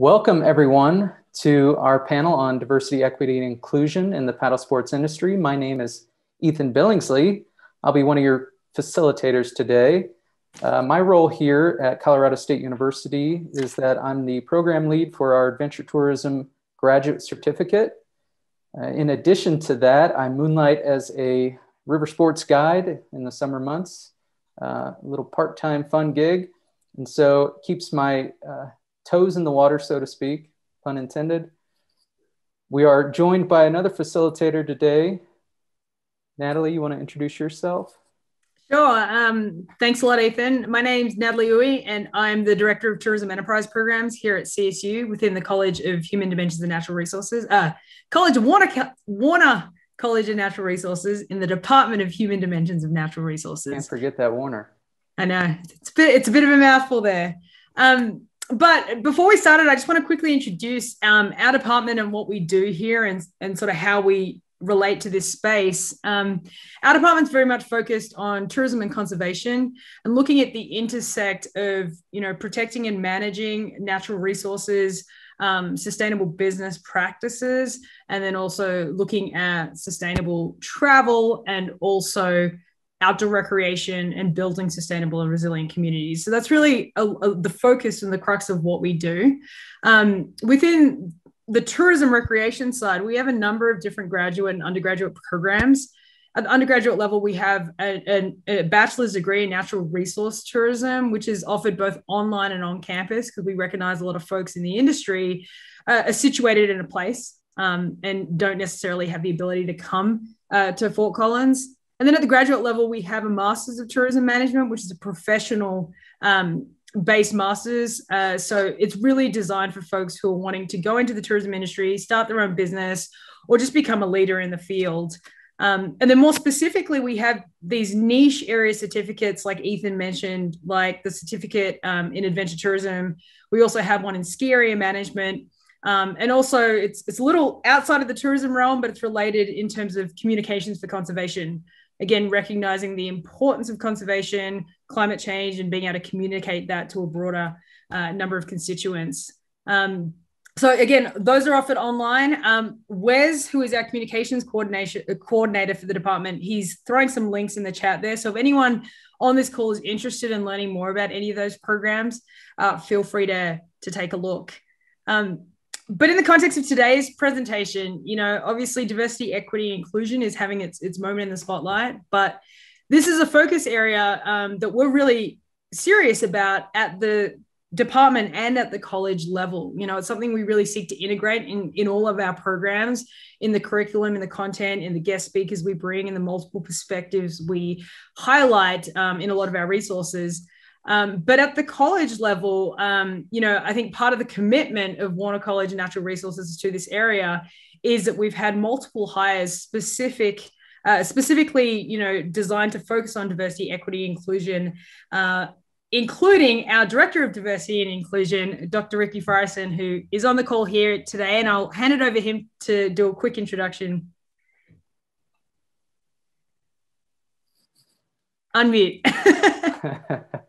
Welcome, everyone, to our panel on diversity, equity, and inclusion in the paddle sports industry. My name is Ethan Billingsley. I'll be one of your facilitators today. Uh, my role here at Colorado State University is that I'm the program lead for our adventure tourism graduate certificate. Uh, in addition to that, I moonlight as a river sports guide in the summer months, uh, a little part time fun gig. And so it keeps my uh, toes in the water, so to speak, pun intended. We are joined by another facilitator today. Natalie, you want to introduce yourself? Sure. Um, thanks a lot, Ethan. My name's Natalie Uy, and I'm the Director of Tourism Enterprise Programs here at CSU within the College of Human Dimensions and Natural Resources, uh, College of Warner, Warner College of Natural Resources in the Department of Human Dimensions of Natural Resources. Can't forget that Warner. I know. It's a bit, it's a, bit of a mouthful there. Um, but before we started, I just want to quickly introduce um, our department and what we do here and, and sort of how we relate to this space. Um, our department's very much focused on tourism and conservation and looking at the intersect of, you know, protecting and managing natural resources, um, sustainable business practices, and then also looking at sustainable travel and also outdoor recreation and building sustainable and resilient communities. So that's really a, a, the focus and the crux of what we do. Um, within the tourism recreation side, we have a number of different graduate and undergraduate programs. At the undergraduate level, we have a, a, bachelor's degree in natural resource tourism, which is offered both online and on campus because we recognize a lot of folks in the industry uh, are situated in a place um, and don't necessarily have the ability to come uh, to Fort Collins. And then at the graduate level, we have a Master's of Tourism Management, which is a professional um, based masters. Uh, so it's really designed for folks who are wanting to go into the tourism industry, start their own business, or just become a leader in the field. Um, and then more specifically, we have these niche area certificates, like Ethan mentioned, like the certificate um, in adventure tourism. We also have one in ski area management. Um, and also, it's, it's a little outside of the tourism realm, but it's related in terms of communications for conservation again, recognizing the importance of conservation, climate change, and being able to communicate that to a broader uh, number of constituents. Um, so again, those are offered online. Um, Wes, who is our communications coordination uh, coordinator for the department, he's throwing some links in the chat there. So if anyone on this call is interested in learning more about any of those programs, uh, feel free to to take a look. Um, but in the context of today's presentation, you know, obviously diversity, equity, inclusion is having its its moment in the spotlight. But this is a focus area um, that we're really serious about at the department and at the college level. You know, it's something we really seek to integrate in in all of our programs, in the curriculum, in the content, in the guest speakers we bring, in the multiple perspectives we highlight um, in a lot of our resources. Um, but at the college level, um, you know, I think part of the commitment of Warner College and Natural Resources to this area is that we've had multiple hires specific, uh, specifically, you know, designed to focus on diversity, equity, inclusion, uh, including our Director of Diversity and Inclusion, Dr. Ricky Frierson, who is on the call here today. And I'll hand it over him to do a quick introduction. Unmute.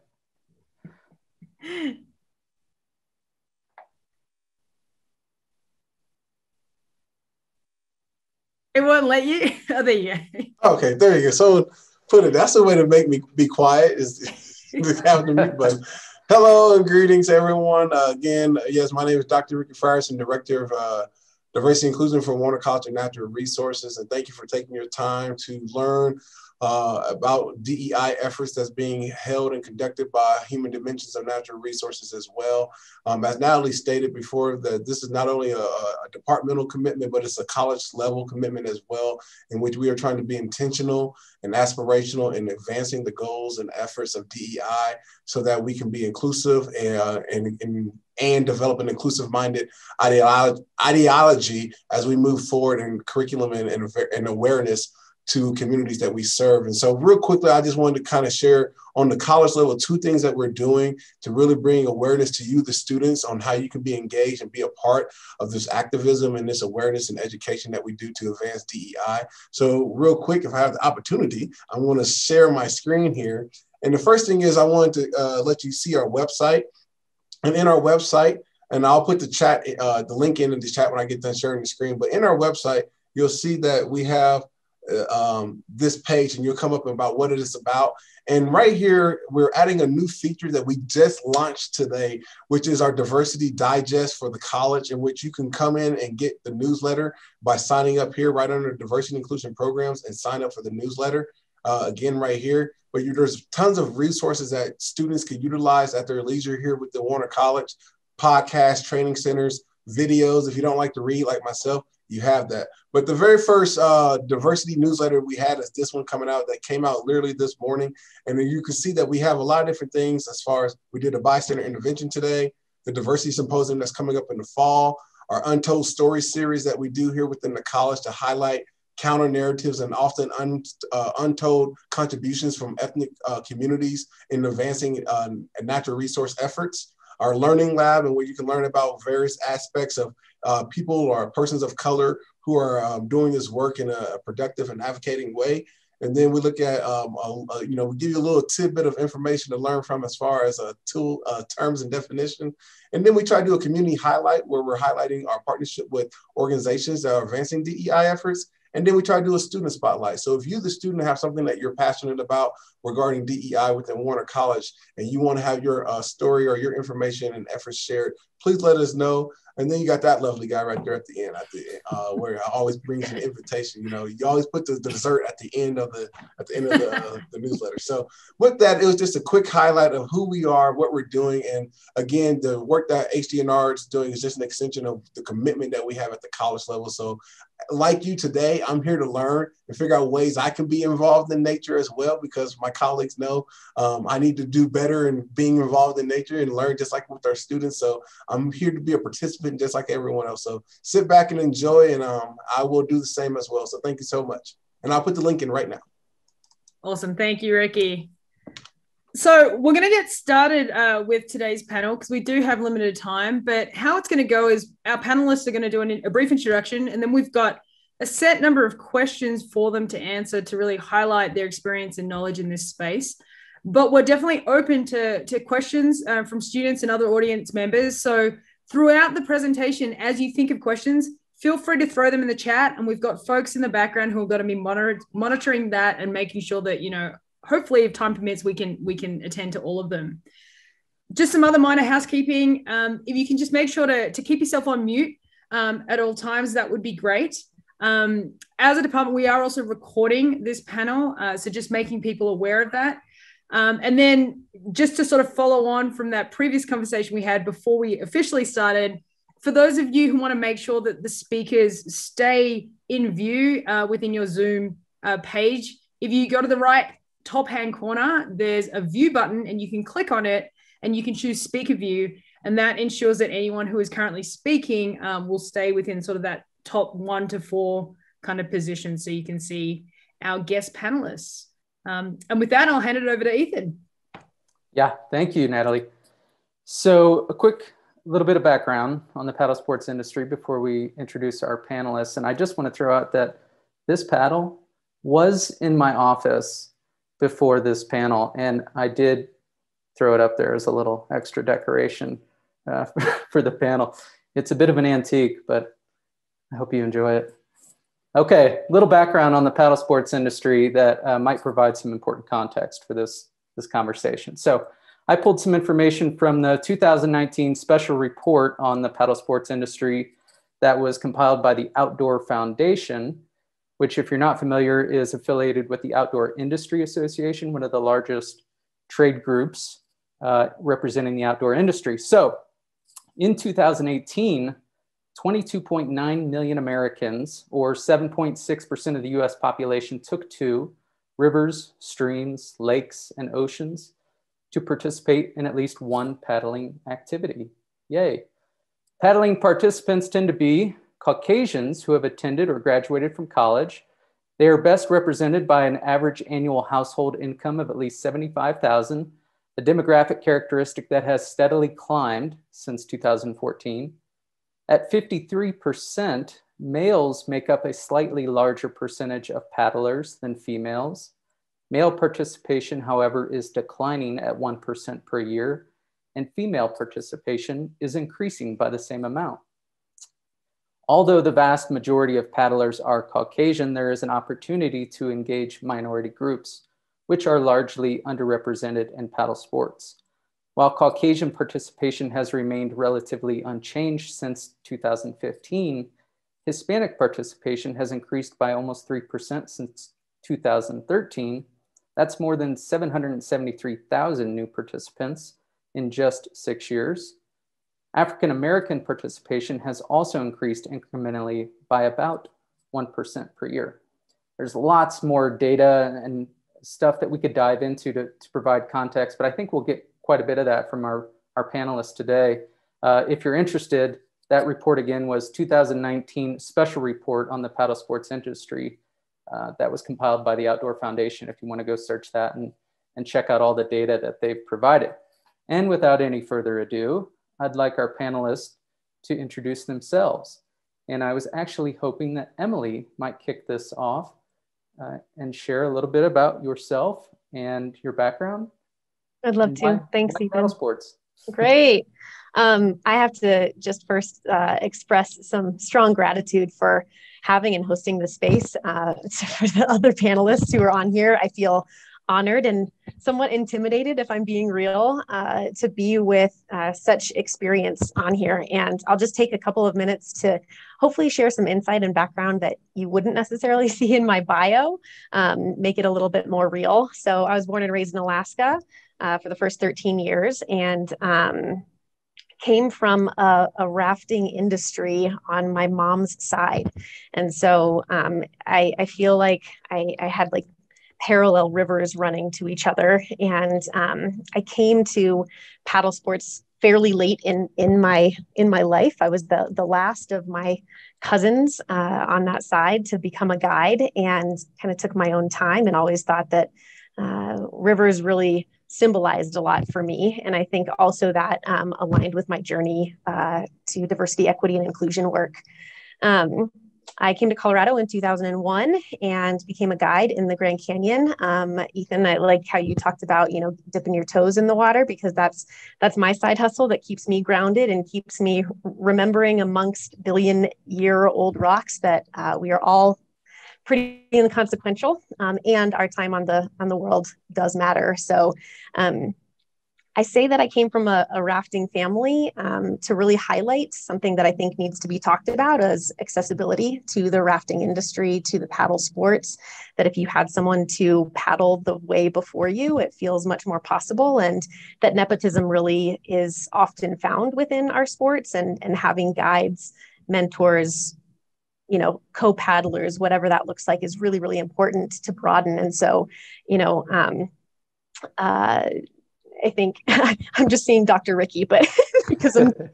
It won't let you. Oh, there you go. Okay, there you go. So put it. That's the way to make me be quiet is to have the mute button. Hello and greetings, everyone. Uh, again, yes, my name is Dr. Ricky Frierson, Director of uh, Diversity Inclusion for Warner College of Natural Resources, and thank you for taking your time to learn uh, about DEI efforts that's being held and conducted by Human Dimensions of Natural Resources as well. Um, as Natalie stated before, that this is not only a, a, departmental commitment, but it's a college level commitment as well, in which we are trying to be intentional and aspirational in advancing the goals and efforts of DEI so that we can be inclusive and, uh, and, and and develop an inclusive minded ideology, ideology as we move forward in curriculum and, and, and awareness to communities that we serve. And so, real quickly, I just wanted to kind of share on the college level two things that we're doing to really bring awareness to you, the students, on how you can be engaged and be a part of this activism and this awareness and education that we do to advance DEI. So, real quick, if I have the opportunity, I want to share my screen here. And the first thing is, I wanted to uh, let you see our website. And in our website, and I'll put the chat, uh, the link in the chat when I get done sharing the screen. But in our website, you'll see that we have um, this page and you'll come up about what it is about. And right here, we're adding a new feature that we just launched today, which is our diversity digest for the college, in which you can come in and get the newsletter by signing up here right under diversity and inclusion programs and sign up for the newsletter. Uh, again, right here, but you, there's tons of resources that students can utilize at their leisure here with the Warner College podcast, training centers, videos. If you don't like to read like myself, you have that. But the very first uh, diversity newsletter we had is this one coming out that came out literally this morning. And then you can see that we have a lot of different things as far as we did a bystander intervention today, the diversity symposium that's coming up in the fall, our untold story series that we do here within the college to highlight counter narratives and often un, uh, untold contributions from ethnic uh, communities in advancing uh, natural resource efforts our learning lab and where you can learn about various aspects of uh, people or persons of color who are um, doing this work in a productive and advocating way. And then we look at, um, you know, we give you a little tidbit of information to learn from as far as a tool, uh, terms and definition. And then we try to do a community highlight where we're highlighting our partnership with organizations that are advancing DEI efforts and then we try to do a student spotlight. So if you, the student, have something that you're passionate about regarding DEI within Warner College, and you want to have your uh, story or your information and efforts shared, please let us know. And then you got that lovely guy right there at the end, at the uh, where I always brings an invitation. You know, you always put the, the dessert at the end of the at the end of the, uh, the newsletter. So with that, it was just a quick highlight of who we are, what we're doing, and again, the work that HDNR is doing is just an extension of the commitment that we have at the college level. So like you today, I'm here to learn and figure out ways I can be involved in nature as well, because my colleagues know um, I need to do better in being involved in nature and learn just like with our students. So I'm here to be a participant just like everyone else. So sit back and enjoy, and um, I will do the same as well. So thank you so much. And I'll put the link in right now. Awesome. Thank you, Ricky. So we're going to get started uh, with today's panel because we do have limited time. But how it's going to go is our panelists are going to do an, a brief introduction, and then we've got a set number of questions for them to answer to really highlight their experience and knowledge in this space. But we're definitely open to, to questions uh, from students and other audience members. So throughout the presentation, as you think of questions, feel free to throw them in the chat. And we've got folks in the background who are going to be monitor- monitoring that and making sure that, you know, hopefully if time permits we can we can attend to all of them. Just some other minor housekeeping. Um, if you can just make sure to, to keep yourself on mute um, at all times that would be great. Um, as a department we are also recording this panel uh, so just making people aware of that. Um, and then just to sort of follow on from that previous conversation we had before we officially started for those of you who want to make sure that the speakers stay in view uh, within your zoom uh, page if you go to the right top hand corner, there's a view button and you can click on it and you can choose speaker view. And that ensures that anyone who is currently speaking um, will stay within sort of that top one to four kind of position. So you can see our guest panelists. Um, and with that, I'll hand it over to Ethan. Yeah, thank you, Natalie. So a quick little bit of background on the paddle sports industry before we introduce our panelists. And I just want to throw out that this paddle was in my office before this panel, and I did throw it up there as a little extra decoration uh, for the panel. It's a bit of an antique, but I hope you enjoy it. Okay, little background on the paddle sports industry that uh, might provide some important context for this, this conversation. So I pulled some information from the 2019 special report on the paddle sports industry that was compiled by the Outdoor Foundation which if you're not familiar is affiliated with the Outdoor Industry Association, one of the largest trade groups uh, representing the outdoor industry. So in 2018, 22.9 million Americans, or 7.6% of the US population, took to rivers, streams, lakes, and oceans to participate in at least one paddling activity. Yay. Paddling participants tend to be Caucasians who have attended or graduated from college. They are best represented by an average annual household income of at least 75,000, a demographic characteristic that has steadily climbed since 2014. At 53%, males make up a slightly larger percentage of paddlers than females. Male participation, however, is declining at 1% per year. and female participation is increasing by the same amount. Although the vast majority of paddlers are Caucasian, there is an opportunity to engage minority groups, which are largely underrepresented in paddle sports. While Caucasian participation has remained relatively unchanged since 2015, Hispanic participation has increased by almost 3% since 2013. That's more than 773,000 new participants in just six years. African American participation has also increased incrementally by about 1% per year. There's lots more data and stuff that we could dive into to, to provide context, but I think we'll get quite a bit of that from our, our panelists today. Uh, if you're interested, that report again was 2019 special report on the paddle sports industry uh, that was compiled by the Outdoor Foundation. If you want to go search that and, and check out all the data that they've provided. And without any further ado, I'd like our panelists to introduce themselves. And I was actually hoping that Emily might kick this off uh, and share a little bit about yourself and your background. I'd love to. Why, Thanks, why Ethan. Sports. Great. Um, I have to just first uh, express some strong gratitude for having and hosting the space. Uh, for the other panelists who are on here, I feel honored and somewhat intimidated, if I'm being real, uh, to be with uh, such experience on here. And I'll just take a couple of minutes to hopefully share some insight and background that you wouldn't necessarily see in my bio, um, make it a little bit more real. So I was born and raised in Alaska uh, for the first 13 years and um, came from a, a, rafting industry on my mom's side. And so um, I, I feel like I, I had like parallel rivers running to each other. And um, I came to paddle sports fairly late in in my in my life. I was the the last of my cousins uh, on that side to become a guide, and kind of took my own time. And always thought that uh, rivers really symbolized a lot for me. And I think also that um, aligned with my journey uh, to diversity, equity, and inclusion work. Um, I came to Colorado in 2001 and became a guide in the Grand Canyon. Um, Ethan, I like how you talked about, you know, dipping your toes in the water because that's that's my side hustle that keeps me grounded and keeps me remembering amongst billion year old rocks that uh, we are all pretty inconsequential um, and our time on the on the world does matter. So um, I say that I came from a, a rafting family um, to really highlight something that I think needs to be talked about as accessibility to the rafting industry, to the paddle sports. That if you had someone to paddle the way before you, it feels much more possible. And that nepotism really is often found within our sports and, and having guides, mentors, you know, co-paddlers, whatever that looks like, is really, really important to broaden. And so, you know, um, uh, I think I'm just seeing Dr. Ricky, but because I'm, you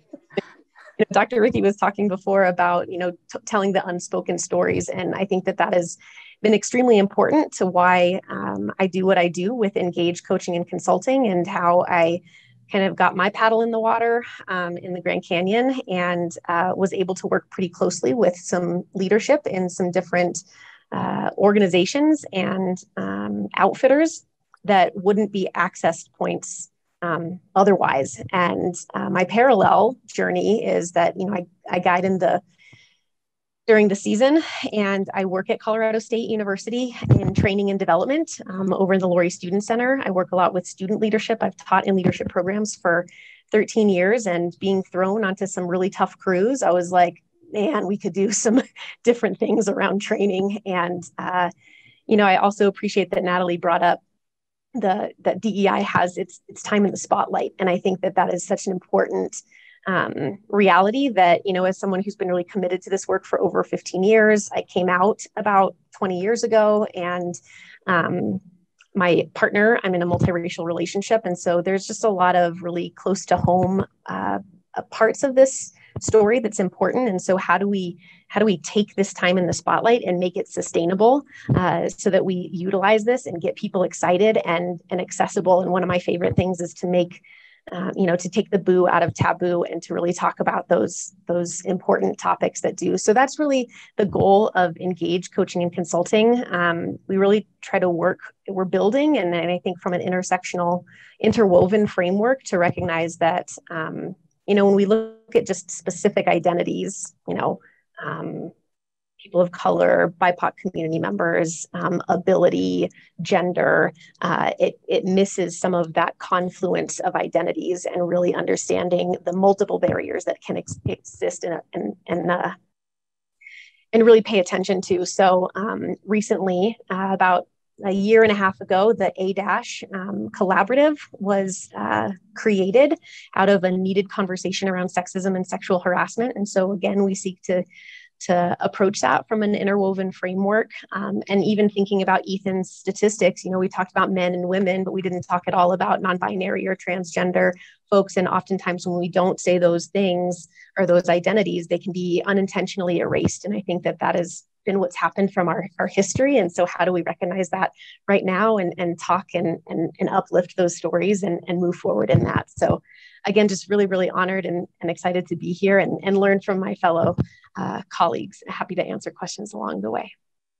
know, Dr. Ricky was talking before about you know t- telling the unspoken stories, and I think that that has been extremely important to why um, I do what I do with Engage Coaching and Consulting, and how I kind of got my paddle in the water um, in the Grand Canyon, and uh, was able to work pretty closely with some leadership in some different uh, organizations and um, outfitters that wouldn't be accessed points um, otherwise. And uh, my parallel journey is that, you know, I, I guide in the during the season and I work at Colorado State University in training and development um, over in the Lory Student Center. I work a lot with student leadership. I've taught in leadership programs for 13 years and being thrown onto some really tough crews, I was like, man, we could do some different things around training. And, uh, you know, I also appreciate that Natalie brought up the that DEI has its its time in the spotlight, and I think that that is such an important um, reality that you know as someone who's been really committed to this work for over 15 years, I came out about 20 years ago, and um, my partner, I'm in a multiracial relationship, and so there's just a lot of really close to home uh, parts of this story that's important and so how do we how do we take this time in the spotlight and make it sustainable uh, so that we utilize this and get people excited and and accessible and one of my favorite things is to make uh, you know, to take the boo out of taboo and to really talk about those those important topics that do. So that's really the goal of Engage Coaching and Consulting. Um, we really try to work. We're building, and, and I think from an intersectional, interwoven framework to recognize that. Um, you know, when we look at just specific identities, you know, um, people of color, BIPOC community members, um, ability, gender, uh, it, it misses some of that confluence of identities and really understanding the multiple barriers that can ex- exist in, a, in, in uh, and really pay attention to. So um, recently, uh, about a year and a half ago, the A Dash um, collaborative was uh, created out of a needed conversation around sexism and sexual harassment. And so, again, we seek to to approach that from an interwoven framework. Um, and even thinking about Ethan's statistics, you know, we talked about men and women, but we didn't talk at all about non binary or transgender folks. And oftentimes, when we don't say those things or those identities, they can be unintentionally erased. And I think that that has been what's happened from our, our history. And so, how do we recognize that right now and, and talk and, and, and uplift those stories and, and move forward in that? So, again, just really, really honored and, and excited to be here and, and learn from my fellow uh, colleagues. Happy to answer questions along the way.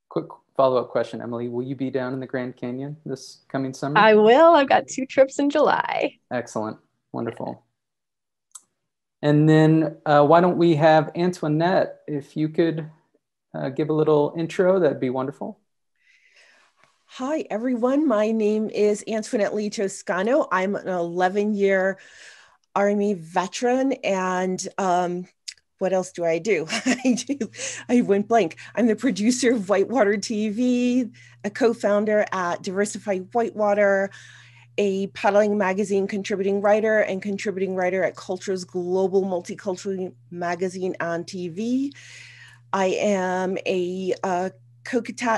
Quick follow up question, Emily. Will you be down in the Grand Canyon this coming summer? I will. I've got two trips in July. Excellent. Wonderful. And then uh, why don't we have Antoinette, if you could uh, give a little intro, that'd be wonderful. Hi, everyone. My name is Antoinette Lee Toscano. I'm an 11 year Army veteran and um, what else do I do? I do. I went blank. I'm the producer of Whitewater TV, a co-founder at Diversify Whitewater, a paddling magazine contributing writer and contributing writer at Culture's Global Multicultural Magazine on TV. I am a uh,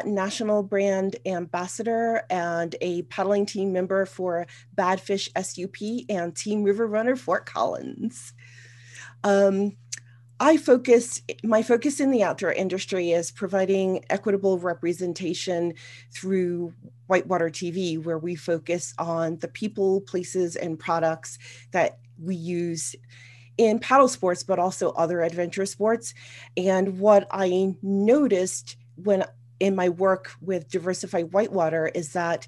National Brand Ambassador and a paddling team member for Badfish SUP and Team River Runner Fort Collins. Um, I focus, my focus in the outdoor industry is providing equitable representation through Whitewater TV, where we focus on the people, places, and products that we use in paddle sports, but also other adventure sports. And what I noticed when in my work with Diversify Whitewater is that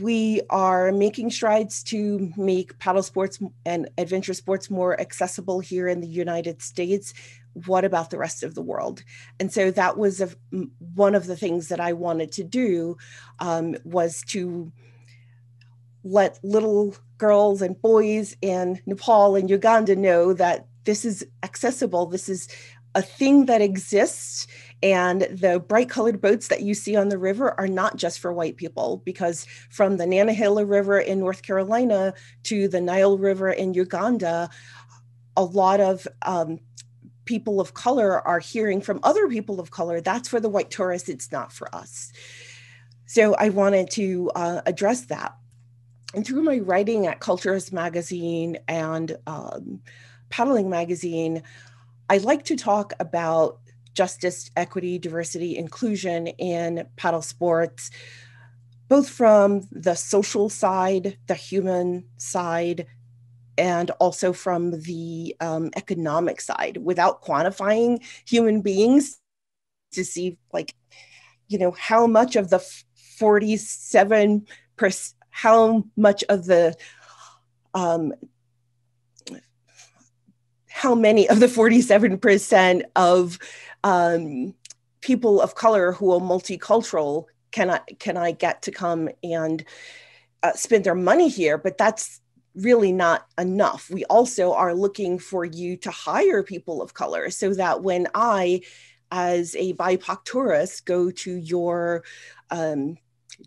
we are making strides to make paddle sports and adventure sports more accessible here in the United States. What about the rest of the world? And so that was a, one of the things that I wanted to do um, was to let little girls and boys in Nepal and Uganda know that this is accessible. This is a thing that exists and the bright colored boats that you see on the river are not just for white people, because from the Nantahala River in North Carolina to the Nile River in Uganda, a lot of um, people of color are hearing from other people of color that's for the white tourists, it's not for us. So I wanted to uh, address that. And through my writing at Cultures Magazine and um, Paddling Magazine, I like to talk about justice, equity, diversity, inclusion in paddle sports, both from the social side, the human side, and also from the um, economic side without quantifying human beings to see like you know how much of the 47 percent how much of the um, how many of the 47% of um, people of color who are multicultural can I can I get to come and uh, spend their money here? But that's really not enough. We also are looking for you to hire people of color so that when I, as a BIPOC tourist, go to your um,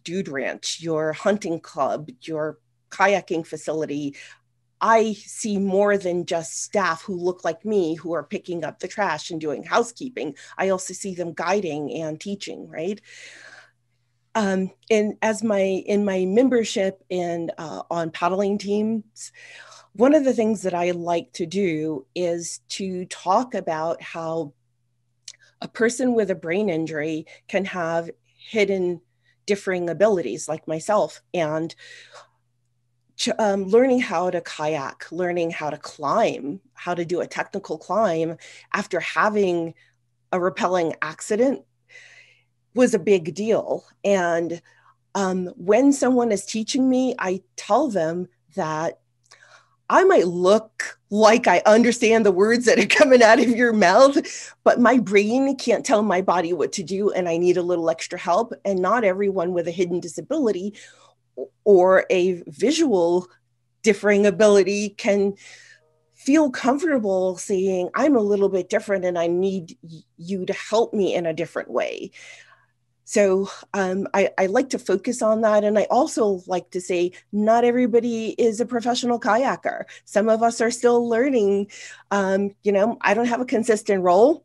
dude ranch, your hunting club, your kayaking facility, I see more than just staff who look like me who are picking up the trash and doing housekeeping. I also see them guiding and teaching, right? Um, and as my in my membership in uh, on paddling teams, one of the things that I like to do is to talk about how a person with a brain injury can have hidden differing abilities like myself and um, learning how to kayak, learning how to climb, how to do a technical climb after having a rappelling accident was a big deal. And um, when someone is teaching me, I tell them that I might look like I understand the words that are coming out of your mouth, but my brain can't tell my body what to do, and I need a little extra help. And not everyone with a hidden disability or a visual differing ability can feel comfortable saying, I'm a little bit different and I need you to help me in a different way. So um, I, I, like to focus on that. And I also like to say, not everybody is a professional kayaker. Some of us are still learning. Um, you know, I don't have a consistent role.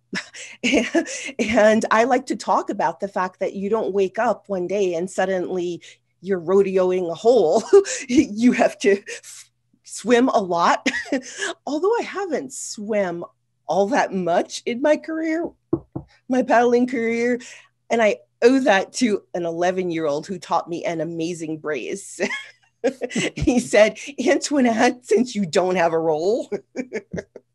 and I like to talk about the fact that you don't wake up one day and suddenly you're rodeoing a hole. you have to swim a lot. Although I haven't swam all that much in my career, my paddling career. And I owe that to an 11 year old who taught me an amazing brace. he said, Antoinette, since you don't have a role,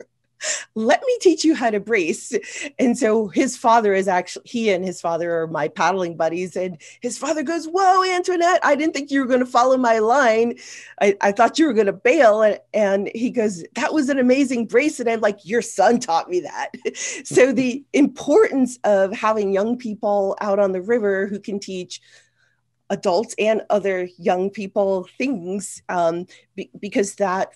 let me teach you how to brace. And so his father is actually, he and his father are my paddling buddies. And his father goes, Whoa, Antoinette, I didn't think you were going to follow my line. I, I thought you were going to bail. And, and he goes, That was an amazing brace. And I'm like, Your son taught me that. so the importance of having young people out on the river who can teach adults and other young people things um, be, because that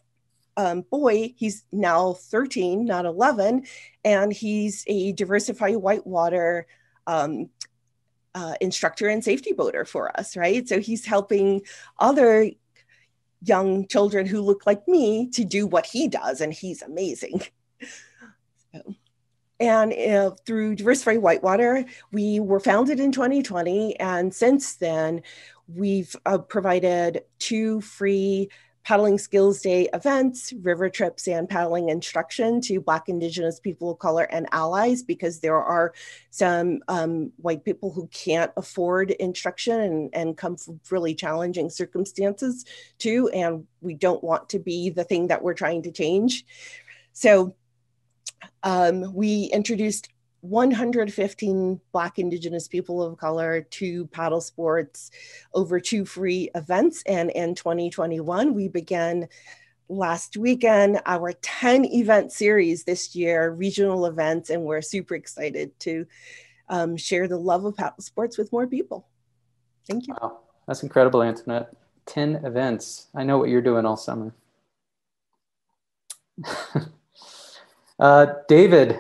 um, boy, he's now 13, not 11, and he's a Diversify Whitewater um, uh, instructor and safety boater for us, right? So he's helping other young children who look like me to do what he does, and he's amazing. so, and uh, through Diversify Whitewater, we were founded in 2020, and since then, we've uh, provided two free Paddling Skills Day events, river trips, and paddling instruction to Black, Indigenous people of color and allies because there are some um, white people who can't afford instruction and, and come from really challenging circumstances too. And we don't want to be the thing that we're trying to change. So um, we introduced 115 Black, Indigenous people of color to paddle sports over two free events. And in 2021, we began last weekend our 10 event series this year, regional events, and we're super excited to um, share the love of paddle sports with more people. Thank you. Wow, that's incredible, Antoinette. 10 events. I know what you're doing all summer. uh, David,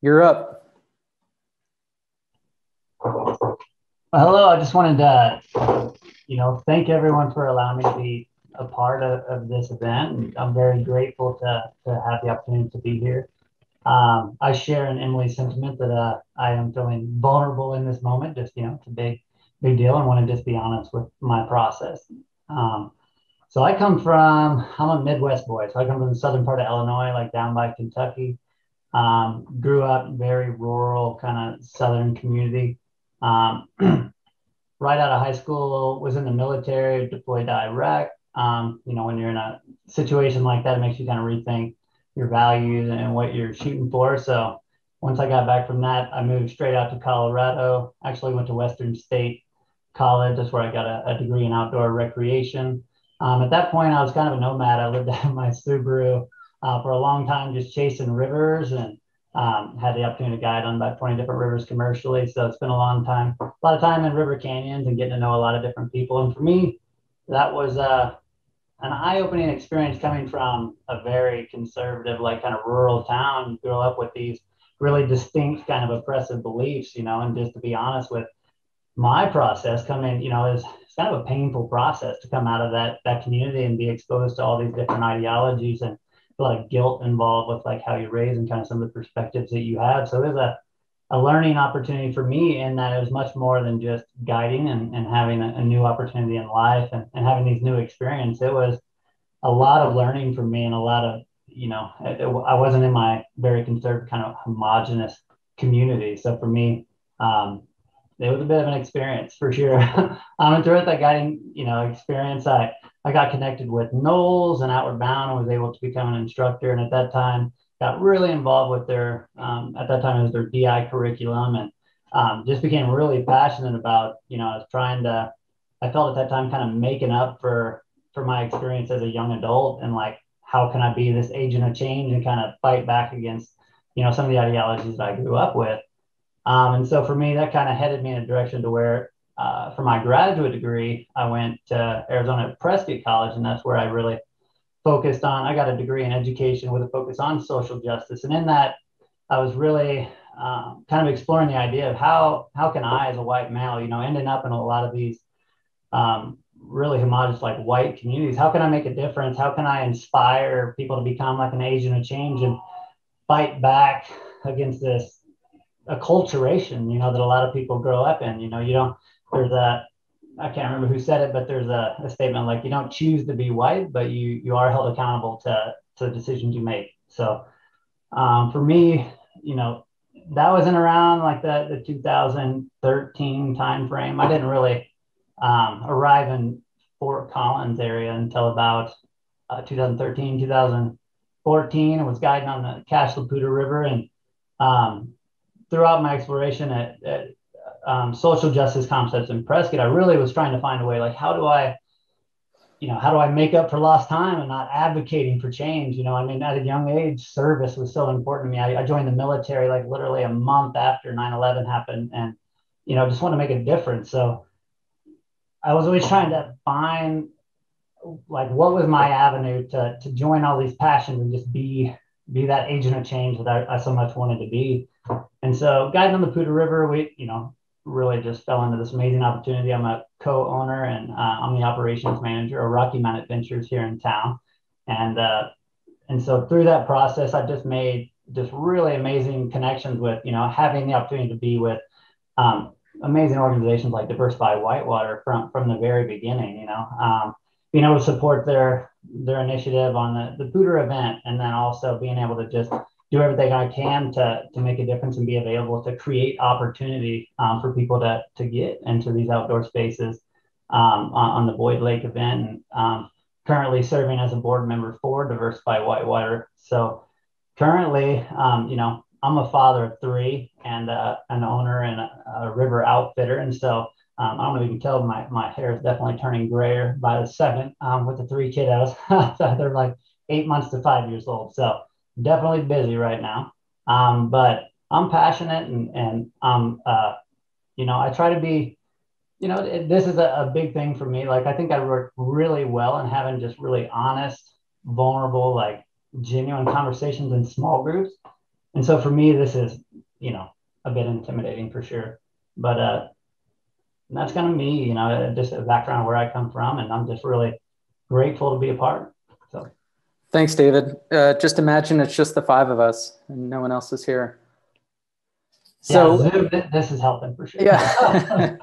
you're up. Well, hello. I just wanted to, you know, thank everyone for allowing me to be a part of, of this event. I'm very grateful to, to have the opportunity to be here. Um, I share in Emily's sentiment that uh, I am feeling vulnerable in this moment. Just, you know, it's a big, big deal. And want to just be honest with my process. Um, so I come from, I'm a Midwest boy. So I come from the southern part of Illinois, like down by Kentucky. Um, grew up very rural, kind of southern community. Um, right out of high school, was in the military, deployed to Iraq. Um, you know, when you're in a situation like that, it makes you kind of rethink your values and what you're shooting for. So once I got back from that, I moved straight out to Colorado. Actually, went to Western State College. That's where I got a, a degree in outdoor recreation. Um, at that point, I was kind of a nomad. I lived out in my Subaru uh, for a long time, just chasing rivers and um, had the opportunity to guide on about 20 different rivers commercially. So it's been a long time, a lot of time in river canyons and getting to know a lot of different people. And for me, that was uh, an eye-opening experience coming from a very conservative, like kind of rural town. Grew up with these really distinct kind of oppressive beliefs, you know, and just to be honest with my process coming, you know, is it's kind of a painful process to come out of that that community and be exposed to all these different ideologies and of guilt involved with like how you raise and kind of some of the perspectives that you have. So there's a, a learning opportunity for me in that it was much more than just guiding and, and having a, a new opportunity in life and, and having these new experiences. It was a lot of learning for me and a lot of, you know, it, it, I wasn't in my very conservative kind of homogenous community. So for me, um, it was a bit of an experience for sure. um, and throughout that guiding, you know, experience, I, I got connected with NOLS and Outward Bound and was able to become an instructor. And at that time, got really involved with their, um, at that time, it was their DI curriculum and um, just became really passionate about, you know, I was trying to, I felt at that time kind of making up for, for my experience as a young adult and like, how can I be this agent of change and kind of fight back against, you know, some of the ideologies that I grew up with. Um, and so for me, that kind of headed me in a direction to where, uh, for my graduate degree, I went to Arizona Prescott College, and that's where I really focused on. I got a degree in education with a focus on social justice, and in that, I was really um, kind of exploring the idea of how how can I, as a white male, you know, ending up in a lot of these um, really homogenous, like white communities, how can I make a difference? How can I inspire people to become like an agent of change and fight back against this acculturation, you know, that a lot of people grow up in. You know, you don't, there's a, I can't remember who said it, but there's a, a statement like you don't choose to be white, but you you are held accountable to to the decisions you make. So um, for me, you know, that wasn't around like the, the 2013 timeframe. I didn't really um, arrive in Fort Collins area until about uh, 2013, 2014. I was guiding on the Cache la Poudre River and um, throughout my exploration at, at um, social justice concepts in Prescott, I really was trying to find a way like, how do I, you know, how do I make up for lost time and not advocating for change? You know, I mean, at a young age, service was so important to me. I, I joined the military like literally a month after 9 11 happened and, you know, just want to make a difference. So I was always trying to find like what was my avenue to, to join all these passions and just be be that agent of change that I, I so much wanted to be. And so guiding on the Poudre River, we, you know, really just fell into this amazing opportunity. I'm a co-owner and uh, I'm the operations manager of Rocky Mountain Adventures here in town. And, uh, and so through that process, I just made just really amazing connections with, you know, having the opportunity to be with um, amazing organizations like Diversify Whitewater from, from the very beginning, you know, um, being able to support their, their initiative on the, the Poudre event, and then also being able to just do everything I can to, to make a difference and be available to create opportunity um, for people to, to get into these outdoor spaces um, on, on, the Boyd Lake event. Um, currently serving as a board member for Diversify Whitewater. So currently, um, you know, I'm a father of three and uh, an owner and a, a, river outfitter. And so um, I don't can tell, my, my hair is definitely turning grayer by the second um, with the three kiddos. they're like eight months to five years old. So definitely busy right now. Um, but I'm passionate and, and um, uh, you know, I try to be, you know, it, this is a, a, big thing for me. Like, I think I work really well in having just really honest, vulnerable, like genuine conversations in small groups. And so for me, this is, you know, a bit intimidating for sure. But uh, that's kind of me, you know, just a background where I come from. And I'm just really grateful to be a part. Thanks, David. Uh, just imagine it's just the five of us and no one else is here. So yeah, this is helping for sure. Yeah.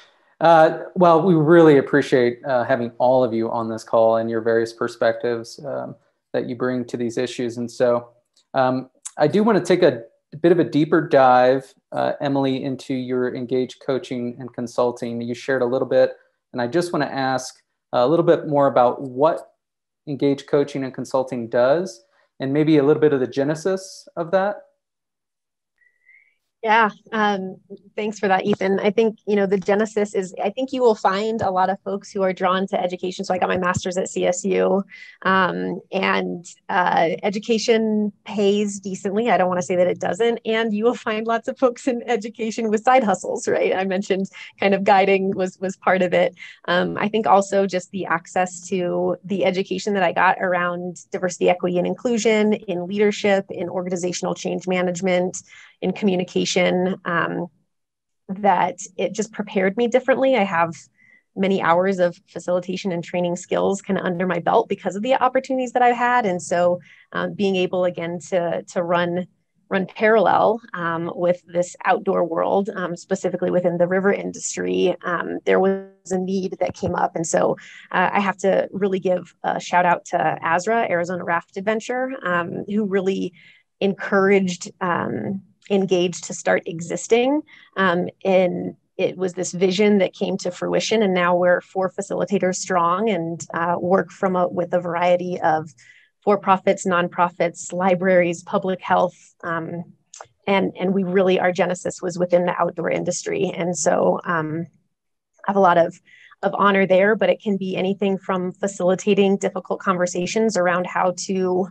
uh, well, we really appreciate uh, having all of you on this call and your various perspectives um, that you bring to these issues. And so um, I do want to take a, a bit of a deeper dive, uh, Emily, into your engaged coaching and consulting. You shared a little bit, and I just want to ask a little bit more about what engage coaching and consulting does and maybe a little bit of the genesis of that yeah, um, thanks for that, Ethan. I think you know the genesis is. I think you will find a lot of folks who are drawn to education. So I got my master's at CSU, um, and uh, education pays decently. I don't want to say that it doesn't. And you will find lots of folks in education with side hustles, right? I mentioned kind of guiding was was part of it. Um, I think also just the access to the education that I got around diversity, equity, and inclusion in leadership, in organizational change management in communication um, that it just prepared me differently. I have many hours of facilitation and training skills kind of under my belt because of the opportunities that I've had, and so um, being able again to to run run parallel um, with this outdoor world, um, specifically within the river industry, um, there was a need that came up. And so uh, I have to really give a shout out to AZRA, Arizona Raft Adventure, um, who really encouraged engaged to start existing um, in it was this vision that came to fruition, and now we're four facilitators strong and uh, work from a, with a variety of for-profits, nonprofits, libraries, public health, um, and and we really our genesis was within the outdoor industry, and so um, I have a lot of of honor there. But it can be anything from facilitating difficult conversations around how to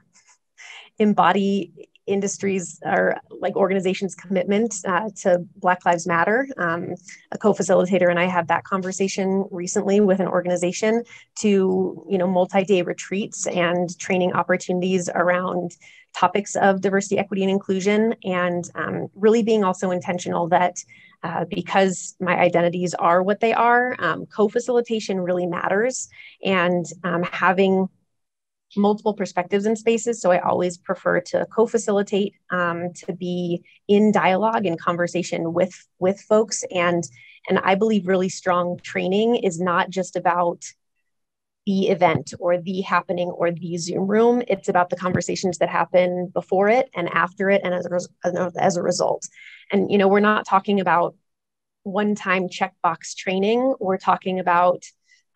embody industries or like organizations commitment uh, to black lives matter. Um, a co-facilitator and i had that conversation recently with an organization to you know multi-day retreats and training opportunities around topics of diversity equity and inclusion. And um, really being also intentional that uh, because my identities are what they are um, co-facilitation really matters. And um, having multiple perspectives and spaces. So I always prefer to co-facilitate, um, to be in dialogue and conversation with with folks. And and I believe really strong training is not just about the event or the happening or the Zoom room. It's about the conversations that happen before it and after it, and as a, as a result. And you know, we're not talking about one-time checkbox training. We're talking about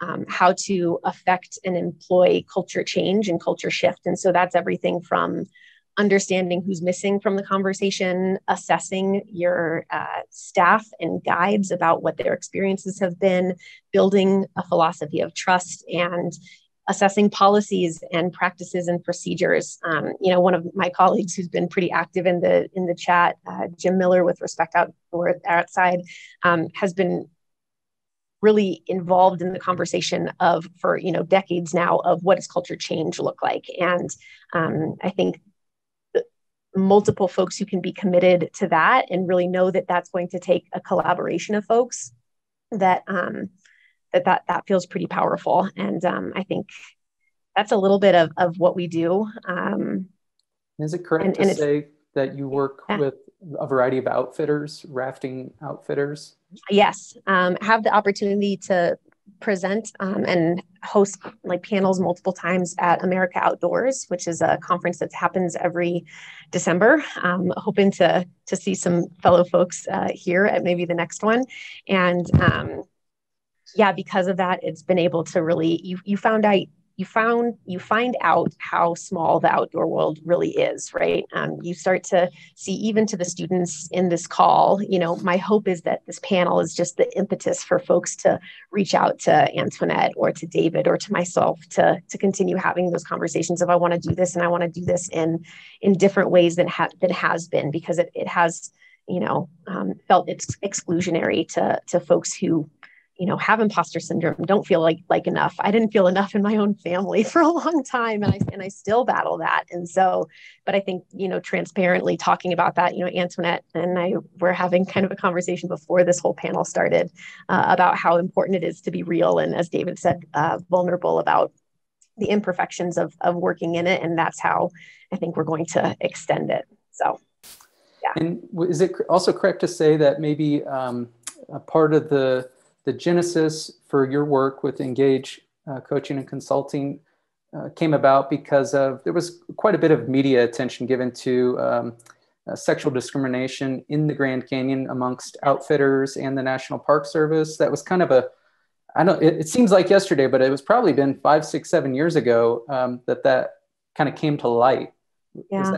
um, how to affect and employ culture change and culture shift. And so that's everything from understanding who's missing from the conversation, assessing your uh, staff and guides about what their experiences have been, building a philosophy of trust, and assessing policies and practices and procedures. Um, you know, one of my colleagues who's been pretty active in the in the chat, uh, Jim Miller with Respect Outdoor Outside, um, has been really involved in the conversation of for you know decades now of what does culture change look like. And um, i think multiple folks who can be committed to that and really know that that's going to take a collaboration of folks that um, that that that feels pretty powerful. And um, i think that's a little bit of, of what we do. Um, is it correct and, to and say that you work yeah. with a variety of outfitters rafting outfitters Yes, um, have the opportunity to present um, and host like panels multiple times at America Outdoors, which is a conference that happens every December. Um, hoping to to see some fellow folks uh, here at maybe the next one, and um, yeah, because of that, it's been able to really you you found out you found you find out how small the outdoor world really is right? Um, you start to see even to the students in this call you know my hope is that this panel is just the impetus for folks to reach out to antoinette or to david or to myself to to continue having those conversations of i want to do this and i want to do this in in different ways than, ha- than has been because it, it has you know um, felt it's exclusionary to to folks who you know have imposter syndrome don't feel like like enough. I didn't feel enough in my own family for a long time and i and i still battle that. And so but i think you know transparently talking about that you know antoinette and i were having kind of a conversation before this whole panel started uh, about how important it is to be real and as david said uh, vulnerable about the imperfections of of working in it. And that's how i think we're going to extend it. So yeah. And is it also correct to say that maybe um, a part of the the genesis for your work with Engage uh, Coaching and Consulting uh, came about because of there was quite a bit of media attention given to um, uh, sexual discrimination in the Grand Canyon amongst outfitters and the National Park Service. That was kind of a I don't. It, it seems like yesterday, but it was probably been five, six, seven years ago um, that that kind of came to light. Yeah